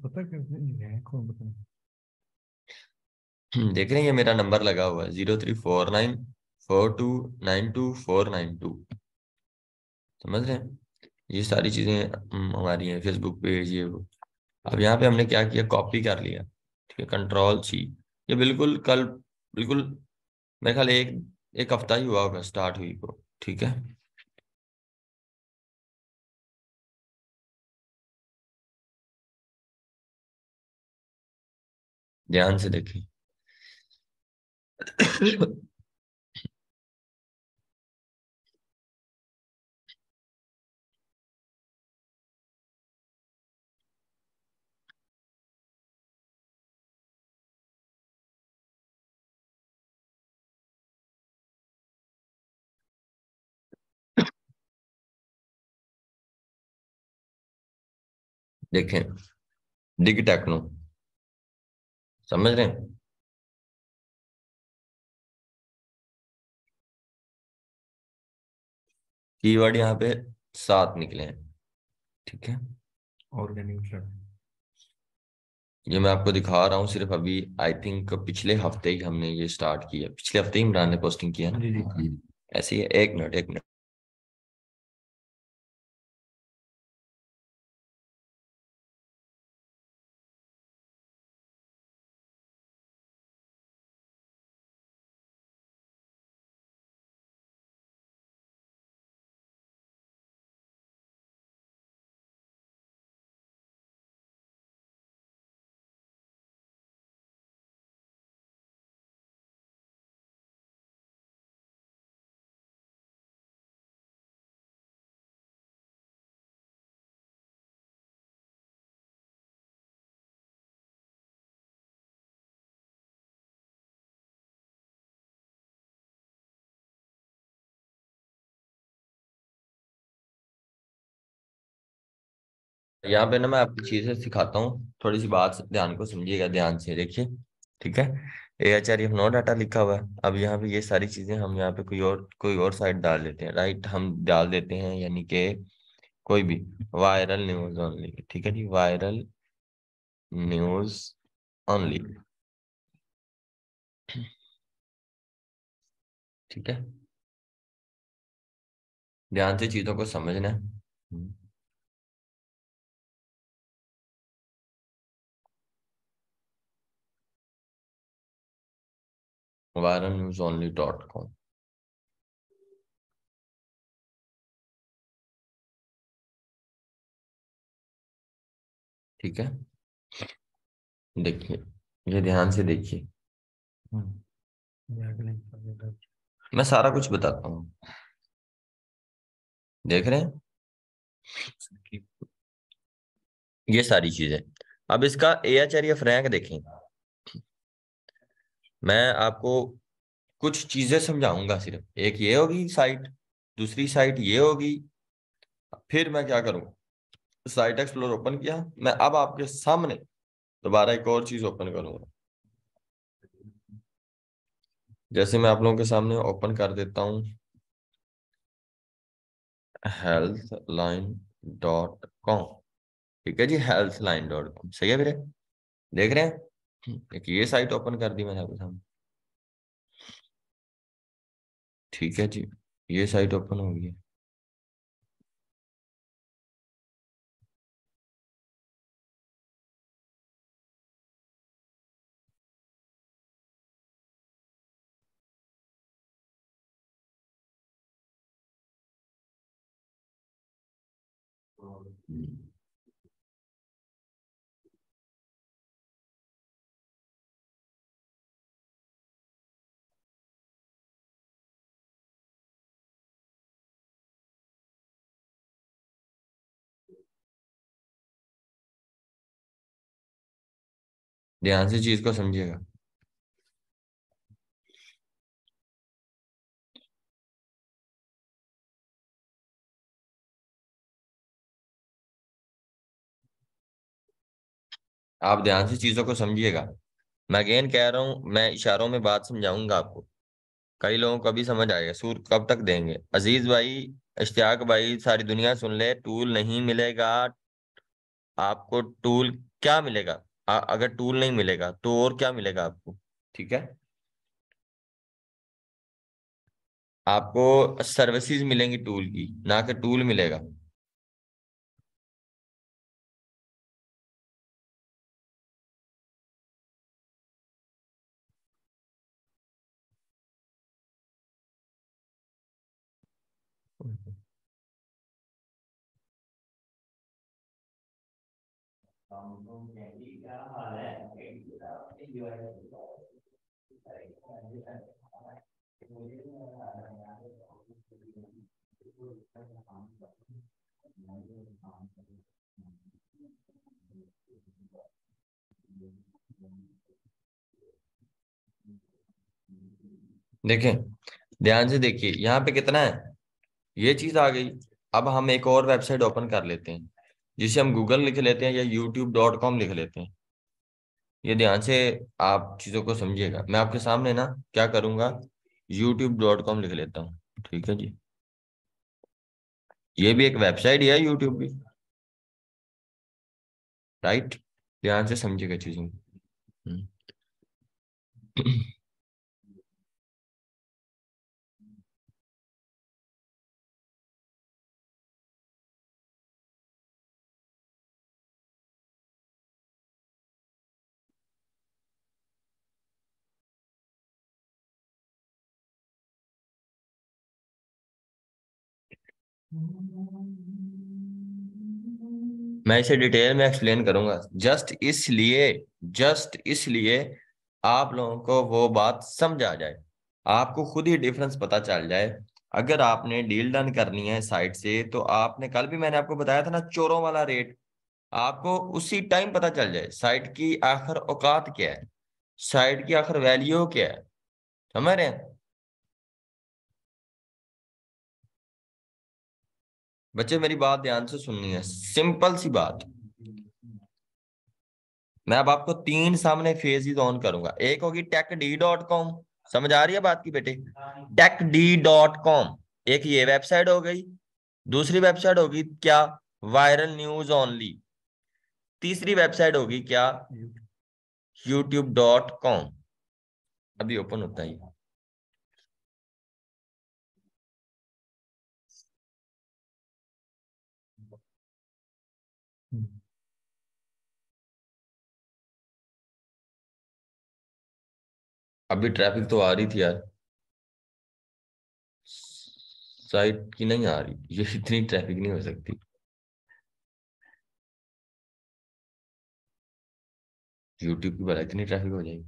पता कैसे नहीं कौन पता देख रहे हैं ये मेरा नंबर लगा हुआ है zero three four nine four two nine two four nine two. समझ रहे हैं? ये सारी चीज़ें हम्म, हमारी हैं फेसबुक पेज ये वो। अब यहाँ पे हमने क्या किया? कॉपी कर लिया ठीक है? कंट्रोल सी ये बिल्कुल कल बिल्कुल मेरे ख्याल एक एक हफ़्ता ही हुआ होगा स्टार्ट हुई को ठीक है? ध्यान से देखें। देखें डिग टेक्नो समझ रहे हैं? कीवर्ड यहाँ पे सात निकले हैं ठीक है? ऑर्गेनिक ये मैं आपको दिखा रहा हूँ सिर्फ़ अभी आई थिंक पिछले हफ़्ते ही हमने ये स्टार्ट किया। पिछले हफ़्ते ही इमरान ने पोस्टिंग किया ना? ऐसे ही एक मिनट एक मिनट। यहाँ पे ना मैं आपको चीज़ें सिखाता हूँ। थोड़ी सी बात ध्यान को समझिएगा, ध्यान से, देखिए, ठीक है? A H R F no data लिखा हुआ है। अब यहाँ पे ये सारी चीज़ें हम यहाँ पे कोई और कोई और साइट डाल देते हैं राइट हम डाल देते हैं, यानी कि कोई भी वायरल न्यूज़ ओनली ठीक है जी? वायरल न्यूज़ ओनली ठीक है? ध्यान से चीज़ों को समझना हम्म। कॉम ठीक है? देखिए ये ध्यान से देखिए। मैं सारा कुछ बताता हूँ। देख रहे हैं? ये सारी चीज़ें। अब इसका A H R F rank देखें। मैं आपको कुछ चीज़ें समझाऊँगा सिर्फ़। एक ये होगी साइट दूसरी साइट ये होगी। फिर मैं क्या करूँ? साइट एक्सप्लोर ओपन किया। मैं अब आपके सामने दोबारा एक और चीज़ ओपन करूँगा। जैसे मैं आप लोगों के सामने ओपन कर देता हूँ। हेल्थ लाइन डॉट कॉम ठीक है जी हेल्थ लाइन डॉट कॉम सही है मेरे? देख रहे हैं? एक ये साइट ओपन कर दी मैंने आपके सामने। ठीक है जी, ये साइट ओपन हो गई ध्यान से चीज़ को समझिएगा। आप ध्यान से चीज़ों को समझिएगा। मैं अगेन कह रहा हूँ, मैं इशारों में बात समझाऊँगा आपको। कई लोगों को अभी समझ आएगा, सूर कब तक देंगे? अज़ीज़ भाई, इश्तियाक भाई, सारी दुनिया सुन ले, टूल नहीं मिलेगा। आपको टूल क्या मिलेगा? अगर टूल नहीं मिलेगा तो और क्या मिलेगा आपको? ठीक है? आपको सर्विसेज़ मिलेंगी टूल की, ना कि टूल मिलेगा। देखें, ध्यान से देखिए, यहाँ पे कितना है? ये चीज़ आ गई। अब हम एक और वेबसाइट ओपन कर लेते हैं, जिसे हम गूगल लिख लेते हैं या यूट्यूब डॉट कॉम लिख लेते हैं। ये ध्यान से आप चीज़ों को समझिएगा। मैं आपके सामने ना क्या करूँगा? यूट्यूब डॉट कॉम लिख लेता हूँ। ठीक है जी? ये भी एक वेबसाइट है यूट्यूब भी। राइट ध्यान से समझिएगा चीज़ों मैं इसे डिटेल में एक्सप्लेन करूँगा। जस्ट इसलिए जस्ट इसलिए आप लोगों को वो बात समझ आ जाए। आपको खुद ही डिफरेंस पता चल जाए। अगर आपने डील डन करनी है साइट से तो आपने, कल भी मैंने आपको बताया था ना, चोरों वाला रेट आपको उसी टाइम पता चल जाए साइट की आखिर औकात क्या है? साइट की आखिर वैल्यू क्या है? समझ रहे हैं? बच्चे मेरी बात ध्यान से सुननी है सिंपल सी बात। मैं अब आपको तीन सामने फ़ेज़ ऑन करूँगा। एक होगी टेक डी डॉट कॉम समझ आ रही है बात की बेटे? टेक डी डॉट कॉम एक ये वेबसाइट हो गई। दूसरी वेबसाइट होगी क्या? वायरल न्यूज़ ओनली तीसरी वेबसाइट होगी क्या? यूट्यूब डॉट कॉम अभी ओपन होता है। अभी ट्रैफ़िक तो आ रही थी यार। साइट की नहीं आ रही। ये इतनी ट्रैफ़िक नहीं हो सकती। यूट्यूब की भला इतनी ट्रैफ़िक हो जाएगी।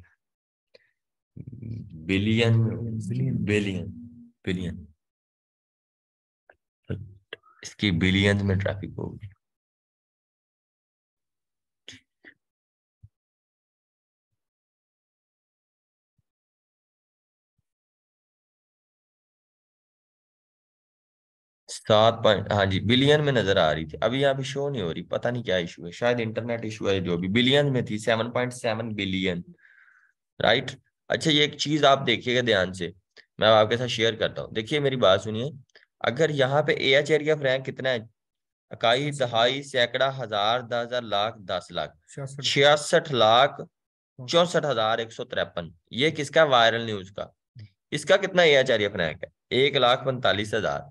बिलियन बिलियन बिलियन इसकी बिलियन में ट्रैफ़िक होगी। सात पॉइंट हाँ जी बिलियन में नज़र आ रही थी। अभी यहाँ पे शो नहीं हो रही पता नहीं क्या इशू है। शायद इंटरनेट इशू है जो भी बिलियन में थी seven point seven billion right अच्छा ये एक चीज़ आप देखिएगा ध्यान से मैं आपके साथ शेयर करता हूँ। देखिए मेरी बात सुनिए अगर यहाँ पे ए एच एरिया रैंक कितना है? इकाई दहाई सैकड़ा हज़ार दस हज़ार लाख दस लाख छियासठ। लाख चौसठ हज़ार एक सौ तिरपन। ये किसका वायरल न्यूज़ का? इसका कितना ए एच एरिया रैंक है? एक लाख पैंतालीस हज़ार।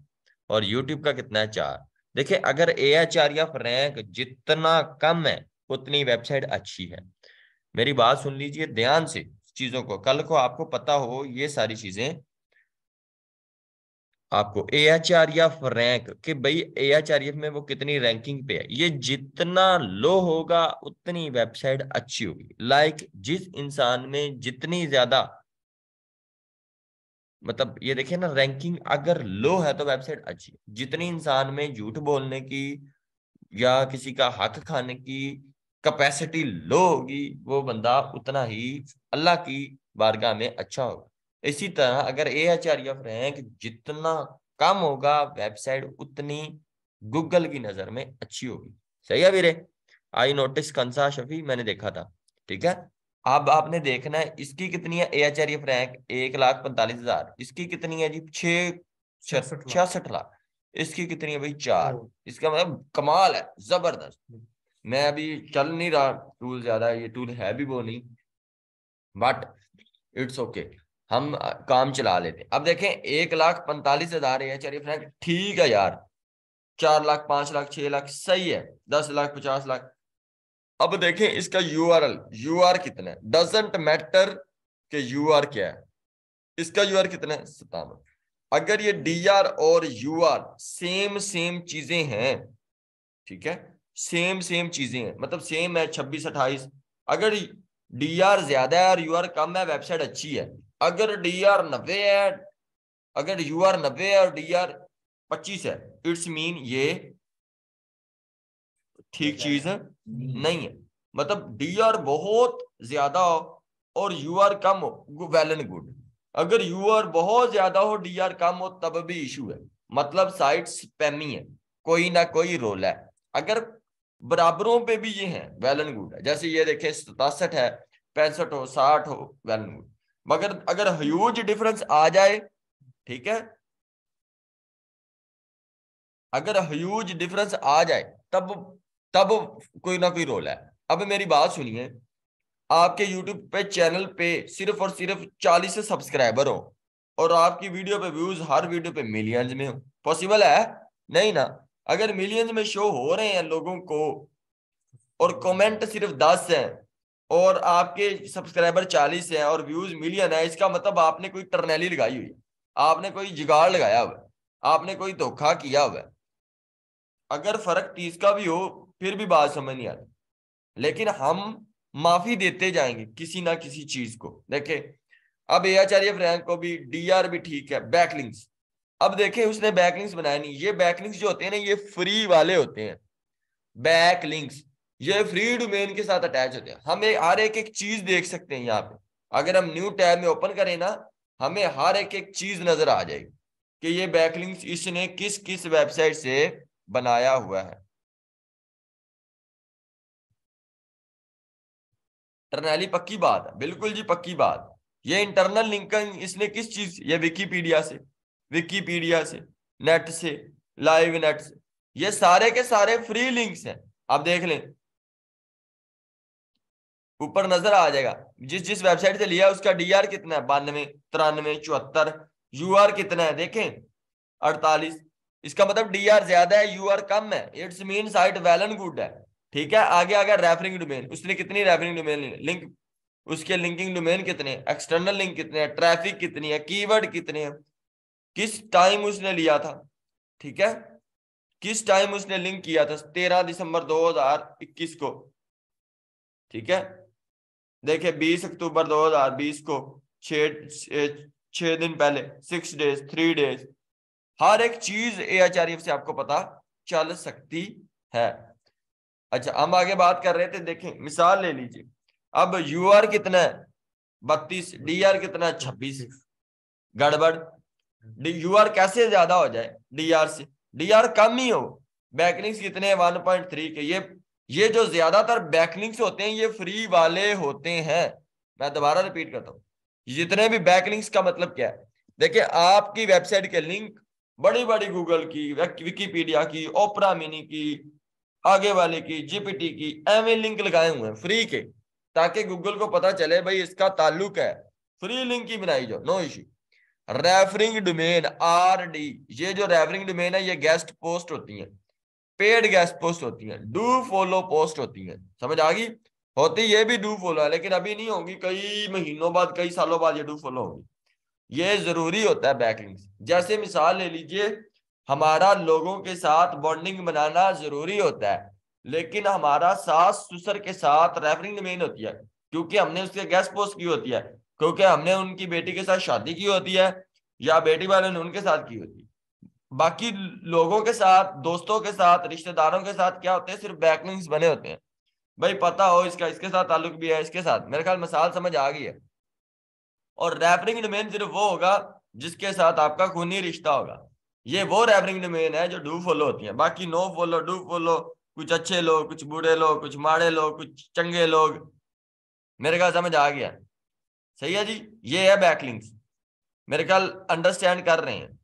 और यूट्यूब का कितना है चार? देखिए, अगर A H R F rank जितना कम है, उतनी वेबसाइट अच्छी है। मेरी बात सुन लीजिए ध्यान से चीज़ों को। कल को आपको पता हो ये सारी चीज़ें। आपको A H R F rank कि भाई ए एच आर एफ़ में वो कितनी रैंकिंग पे है? ये जितना लो होगा, उतनी वेबसाइट अच्छी होगी। लाइक जिस इंसान में जितनी ज़्यादा मतलब ये देखिए ना रैंकिंग अगर लो है तो वेबसाइट अच्छी जितनी इंसान में झूठ बोलने की या किसी का हक खाने की कैपेसिटी लो होगी, वो बंदा उतना ही अल्लाह की बारगाह में अच्छा होगा। इसी तरह अगर A H R F rank जितना कम होगा वेबसाइट उतनी गूगल की नज़र में अच्छी होगी। सही है वीरे? आई नोटिस कंसा शफी, मैंने देखा था। ठीक है? अब आपने देखना है इसकी कितनी है? एच आर एफ़ रैंक एक लाख पैंतालीस हज़ार। इसकी कितनी है जी? छह छियासठ लाख। इसकी कितनी है भाई? चार। इसका मतलब कमाल है ज़बरदस्त। हम्म। मैं अभी चल नहीं रहा टूल ज़्यादा ये टूल है भी वो नहीं बट इट्स ओके हम काम चला लेते अब देखें एक लाख पैंतालीस हज़ार एच आर एफ़ रैंक ठीक है यार। चार लाख पाँच लाख छह लाख सही है। दस लाख पचास लाख। अब देखें इसका U R L U R कितना डजेंट मैटर के यू आर क्या है। इसका यू आर कितना है? सतावन अगर ये डी आर और यू आर सेम सेम चीज़ें हैं, ठीक है? सेम सेम चीज़ें हैं मतलब सेम है छब्बीस, अट्ठाईस। अगर डी आर ज़्यादा है और यू आर कम है वेबसाइट अच्छी है। अगर डी आर नब्बे है, अगर यू आर नब्बे है और डी आर पच्चीस है इट्स मीन ये ठीक चीज़ है? नहीं है। मतलब डी आर बहुत ज़्यादा हो और यू आर कम हो वेल एंड गुड अगर यू आर बहुत ज़्यादा हो डी आर कम हो तब भी इशू है। मतलब साइट स्पैमी है। कोई ना कोई रोल है। अगर बराबरों पे भी ये है वेल एंड गुड है। जैसे ये देखे सतासठ है पैंसठ हो साठ हो वेल एंड गुड मगर अगर ह्यूज डिफरेंस आ जाए ठीक है? अगर ह्यूज डिफरेंस आ जाए तब तब कोई ना कोई रोल है। अब मेरी बात सुनिए, आपके यूट्यूब पे चैनल पे सिर्फ़ और सिर्फ़ चालीस सब्सक्राइबर हो और आपकी वीडियो पे व्यूज़ हर वीडियो पे मिलियंस में हो। पॉसिबल है? नहीं ना। अगर मिलियंस में शो हो रहे हैं लोगों को और कमेंट सिर्फ़ दस है और आपके सब्सक्राइबर चालीस है और व्यूज़ मिलियन है, इसका मतलब आपने कोई टर्नैली लगाई हुई आपने कोई जिगाड़ लगाया हुआ आपने कोई धोखा किया हुआ अगर फ़र्क तीस का भी हो फिर भी बात समझ नहीं आती। लेकिन हम माफ़ी देते जाएँगे किसी ना किसी चीज़ को। देखे अब ए आचार्य फ्रैंक को भी डी आर भी ठीक है बैकलिंग्स अब देखे उसने बैकलिंग्स बनाया नहीं। ये बैकलिंग्स जो होते हैं ना, ये फ्री वाले होते हैं। बैकलिंग्स ये फ्री डोमेन के साथ अटैच होते हैं। हम एक हर एक एक चीज़ देख सकते हैं यहाँ पे। अगर हम न्यू टैब में ओपन करें ना, हमें हर एक एक चीज़ नज़र आ जाएगी कि ये बैकलिंग्स इसने किस किस वेबसाइट से बनाया हुआ है। टर्नैली पक्की बात है, बिल्कुल जी पक्की बात ये इंटरनल लिंकिंग इसने किस चीज़, ये विकीपीडिया से विकीपीडिया से नेट से लाइव नेट से। ये सारे के सारे फ्री लिंक्स हैं। आप देख लें। ऊपर नज़र आ जाएगा। जिस जिस वेबसाइट से लिया उसका डीआर कितना है? बानवे, तिरानवे, चौहत्तर यूआर कितना है? देखें। अड़तालीस। इसका मतलब डीआर ज़्यादा है यूआर कम है। It's mean site well and good है। ठीक है, आगे आगे रेफरिंग डोमेन उसने कितनी रेफरिंग डोमेन लिंक उसके लिंकिंग डोमेन कितने एक्सटर्नल लिंक कितने हैं? ट्रैफ़िक कितनी है? कीवर्ड कितने हैं? किस टाइम उसने लिया था? ठीक है? किस टाइम उसने लिंक किया था? तेरह दिसंबर 2021 को। ठीक है? देखिए 20 अक्टूबर 2020 को, छह दिन पहले सिक्स डेज़ थ्री डेज़ हर एक चीज़ ए आचार्य से आपको पता चल सकती है। अच्छा हम आगे बात कर रहे थे, देखें, मिसाल ले लीजिए। अब यू आर कितना है? बत्तीस डी आर कितना है? छब्बीस। गड़बड़। डी यू आर कैसे ज़्यादा हो जाए? डी आर से। डी आर कम ही हो। बैकलिंग्स कितने हैं? वन पॉइंट थ्री के। ये ये जो ज़्यादातर बैकलिंग्स होते हैं, ये फ्री वाले होते हैं। मैं दोबारा रिपीट करता हूँ। जितने भी बैकलिंग्स का मतलब क्या है? देखिए, आपकी वेबसाइट के लिंक बड़ी बड़ी गूगल की विकीपीडिया की ओपरा मिनी की आगे वाले की जीपीटी की, एवं लिंक लगाए हुए हैं फ्री के, ताकि गूगल को पता चले भाई इसका ताल्लुक है। फ्री लिंक ही बनाई जाओ no issue referring domain R D ये जो रेफरिंग डोमेन है, ये गेस्ट पोस्ट होती है पेड गेस्ट पोस्ट होती है डू फॉलो पोस्ट होती है। समझ आ गई? होती ये भी डू फॉलो है, लेकिन अभी नहीं होगी, कई महीनों बाद, कई सालों बाद ये डू फॉलो होगी। ये ज़रूरी होता है बैकलिंग्स जैसे मिसाल ले लीजिए हमारा लोगों के साथ बॉन्डिंग बनाना ज़रूरी होता है, लेकिन हमारा सास ससुर के साथ रेफरिंग मेन होती है, क्योंकि हमने उसके गैस पोस्ट की होती है, क्योंकि हमने उनकी बेटी के साथ शादी की होती है, या बेटी वाले ने उनके साथ की होती है। बाकी लोगों के साथ, दोस्तों के साथ, रिश्तेदारों के साथ क्या होते हैं? सिर्फ़ बैकलिंग्स बने होते हैं। भाई, पता हो इसका, इसके साथ ताल्लुक भी है, इसके साथ। मेरे ख्याल मिसाल समझ आ गई है। और रेफरिंग डोमेन सिर्फ़ वो होगा, जिसके साथ आपका खूनी रिश्ता होगा। ये वो रेफरिंग डोमेन है जो डू फॉलो होती है। बाकी नो फॉलो डू फॉलो कुछ अच्छे लोग, कुछ बूढ़े लोग, कुछ माड़े लोग, कुछ चंगे लोग। मेरे ख्याल समझ आ गया। सही है जी? ये है बैकलिंग्स मेरे ख्याल अंडरस्टैंड कर रहे हैं।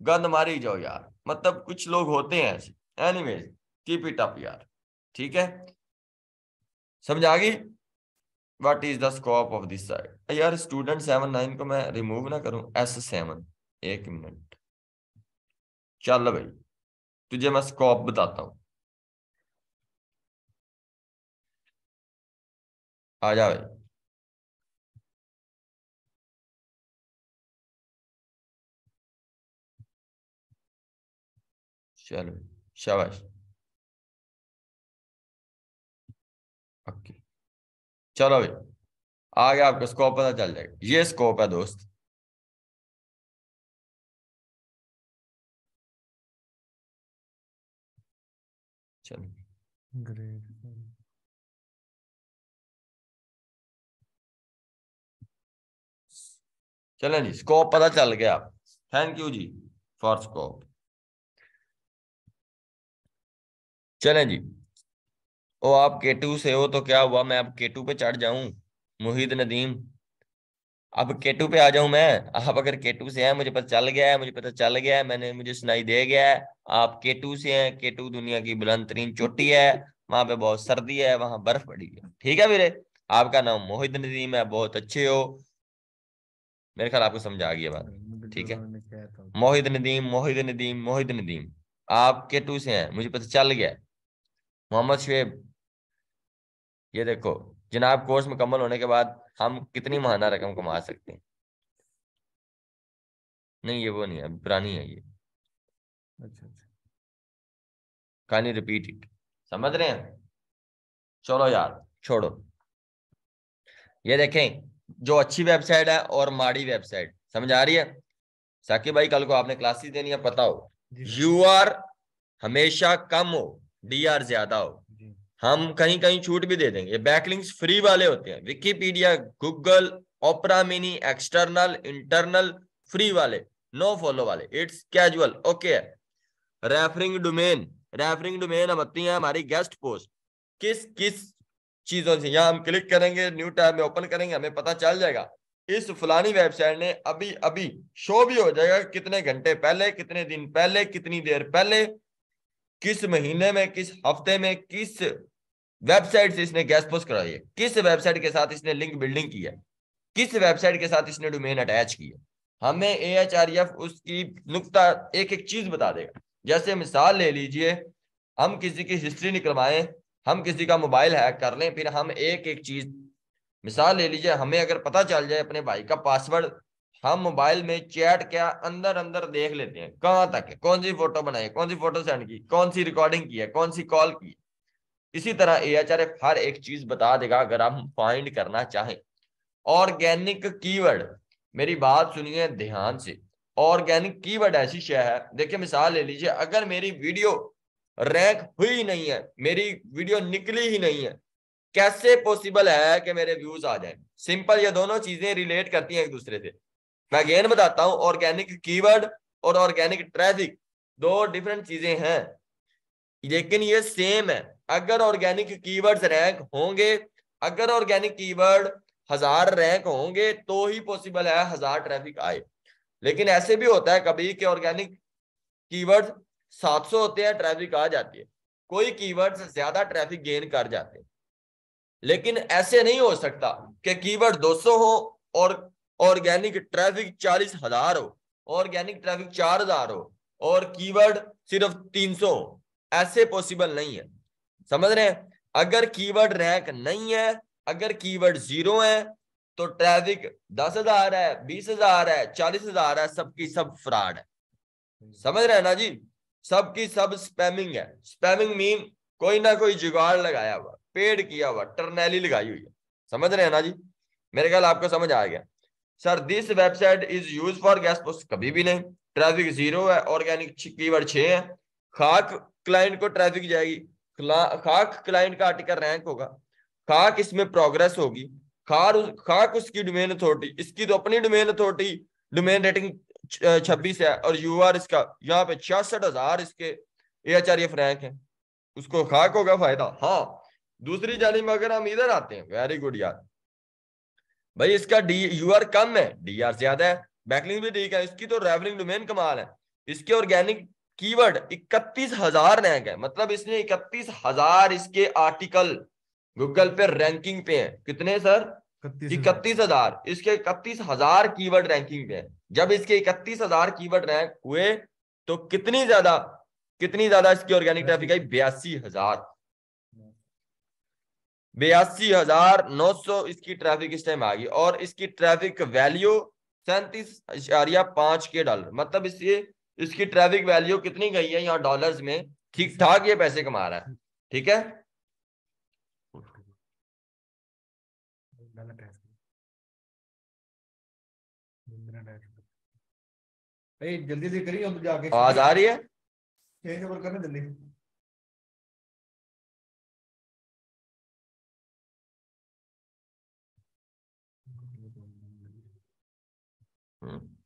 गंद मारी जाओ यार। मतलब कुछ लोग होते हैं ऐसे। एनीवेज कीप इट अप यार। ठीक है? समझ आ गई? What is the scope of this side यार स्टूडेंट सेवन नाइन को मैं रिमूव ना करूँ। एस सेवन एक मिनट चल भाई तुझे मैं स्कोप बताता हूँ। आ जा भाई। चलो शाबाश। ओके। चलो भाई आ गया आपको स्कोप पता चल जाएगा। ये स्कोप है दोस्त चलो। ग्रेट चलें जी स्कोप पता चल गया। थैंक यू जी फॉर स्कोप चलें जी। ओ आप केटू से हो तो क्या हुआ? मैं अब केटू पे चढ़ जाऊँ मुहिद नदीम। अब केटू पे आ जाऊँ मैं? आप अगर केटू से हैं मुझे पता चल गया है मुझे पता चल गया है मैंने मुझे सुनाई दे गया है। आप के टू से हैं के टू दुनिया की बुलंद तरीन चोटी है वहाँ पे बहुत सर्दी है वहाँ बर्फ़ पड़ी है। ठीक है मेरे आपका नाम मोहित नदीम है बहुत अच्छे हो। मेरे ख्याल आपको समझ आ गई बात। ठीक है। मोहित नदीम मोहित नदीम मोहित नदीम आप के टू से हैं मुझे पता चल गया। मोहम्मद शुएब ये देखो जनाब कोर्स मुकम्मल होने के बाद हम कितनी महाना रकम कमा सकते हैं? नहीं ये वो नहीं है पुरानी है ये। अच्छा अच्छा। कहानी रिपीट इट समझ रहे हैं? चलो यार छोड़ो। ये देखें जो अच्छी वेबसाइट है और माड़ी वेबसाइट समझ आ रही है? साकिब भाई कल को आपने क्लासेस देनी है पता हो यू आर हमेशा कम हो डी आर ज़्यादा हो। हम कहीं कहीं छूट भी दे देंगे। बैकलिंग्स फ्री वाले होते हैं। Wikipedia Google Opera mini external internal free वाले नो फॉलो वाले। It's casual okay referring domain referring domain हम आती है, हमारी गेस्ट पोस्ट किस किस चीज़ों से? यहाँ हम क्लिक करेंगे न्यू टैब में ओपन करेंगे, हमें पता चल जाएगा। इस फलानी वेबसाइट ने अभी अभी शो भी हो जाएगा कितने घंटे पहले, कितने दिन पहले, कितनी देर पहले, किस महीने में, किस हफ़्ते में, किस वेबसाइट से इसने गैस पोस्ट कराई है? किस वेबसाइट के साथ इसने लिंक बिल्डिंग की है? किस वेबसाइट के साथ इसने डोमेन अटैच की है? हमें ए एच आर एफ़ उसकी नुकता एक एक चीज़ बता देगा। जैसे मिसाल ले लीजिए, हम किसी की हिस्ट्री निकलवाएँ, हम किसी का मोबाइल हैक कर लें, फिर हम एक एक चीज़, मिसाल ले लीजिए, हमें अगर पता चल जाए अपने भाई का पासवर्ड हम मोबाइल में चैट क्या अंदर अंदर देख लेते हैं, कहाँ तक है, कौन सी फ़ोटो बनाई, कौन सी फ़ोटो सेंड की, कौन सी रिकॉर्डिंग की है, कौन सी कॉल की इसी तरह ए एच आर एफ़ हर एक चीज़ बता देगा अगर हम फाइंड करना चाहें। ऑर्गेनिक कीवर्ड मेरी बात सुनिए ध्यान से। ऑर्गेनिक कीवर्ड ऐसी शय है। देखिए, मिसाल ले लीजिए, अगर मेरी वीडियो रैंक हुई नहीं है, मेरी वीडियो निकली ही नहीं है, कैसे पॉसिबल है कि मेरे व्यूज़ आ जाए? सिंपल, ये दोनों चीज़ें रिलेट करती हैं एक दूसरे से। मैं अगेन बताता हूँ, ऑर्गेनिक कीवर्ड और ऑर्गेनिक ट्रैफ़िक दो डिफरेंट चीज़ें हैं। लेकिन ये सेम है। अगर ऑर्गेनिक कीवर्ड्स रैंक होंगे, अगर ऑर्गेनिक कीवर्ड हज़ार रैंक होंगे तो ही पॉसिबल है हज़ार ट्रैफ़िक आए। लेकिन ऐसे भी होता है कभी कि ऑर्गेनिक कीवर्ड 700 होते हैं ट्रैफ़िक आ जाती है। कोई कीवर्ड ज़्यादा ट्रैफ़िक गेन कर जाते हैं। लेकिन ऐसे नहीं हो सकता कि कीवर्ड 200 हो और ऑर्गेनिक ट्रैफ़िक चालीस हज़ार हो ऑर्गेनिक ट्रैफ़िक चार हज़ार हो और कीवर्ड सिर्फ़ 300 हो। ऐसे पॉसिबल नहीं है। समझ रहे हैं? अगर कीवर्ड रैंक नहीं है, अगर कीवर्ड ज़ीरो है तो ट्रैफ़िक दस हज़ार है, बीस हज़ार है, चालीस हज़ार है, सबकी सब फ्रॉड है। समझ रहे हैं ना जी? सबकी सब स्पैमिंग है। स्पैमिंग मीन कोई ना कोई जुगाड़ लगाया हुआ, पेड किया हुआ, टर्नैली लगाई हुई है। समझ रहे हैं ना जी? मेरे ख्याल आपको समझ आ गया। Sir this website is use for guest post कभी भी नहीं। ट्रैफ़िक ज़ीरो है ऑर्गेनिक कीवर्ड छह है। खाक क्लाइंट को ट्रैफ़िक जाएगी। खाक क्लाइंट का आर्टिकल रैंक होगा। खाक इसमें प्रोग्रेस होगी। खार खाक उसकी डोमेन अथॉरिटी इसकी तो अपनी डोमेन अथॉरिटी डोमेन रेटिंग छब्बीस है और यू आर इसका, यहाँ पे छियासठ हज़ार इसके A H R F rank है। उसको खाक होगा फ़ायदा? हाँ। दूसरी जानी में अगर हम इधर आते हैं वेरी गुड यार। भाई इसका डी यू आर कम है डी आर ज़्यादा है बैकलिंग भी ठीक है, इसकी तो रेवलिंग डोमेन कमाल है। इसके ऑर्गेनिक कीवर्ड इकतीस हज़ार रैंक है मतलब इसने इकतीस हज़ार इसके आर्टिकल गूगल पे रैंकिंग पे है। कितने सर? इकतीस हज़ार। इसके इकतीस हज़ार कीवर्ड रैंकिंग पे है। जब इसके इकतीस हज़ार कीवर्ड रैंक हुए तो कितनी ज़्यादा कितनी ज़्यादा इसकी ऑर्गेनिक ट्रैफ़िक आई? बयासी हज़ार। बयासी हज़ार नौ सौ इसकी ट्रैफ़िक इस टाइम आ गई। और इसकी ट्रैफ़िक वैल्यू सैंतीस पाँच के डॉलर मतलब इससे इसकी ट्रैफ़िक वैल्यू कितनी गई है यहाँ डॉलर्स में? ठीक ठाक ये पैसे कमा रहा है। ठीक है? जल्दी से करिए अब जाके आवाज़ आ रही है? चेंज ओवर करना जल्दी। हम्म।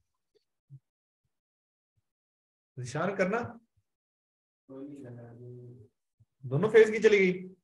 निशान करना। दोनों फ़ेज़ की चली गई।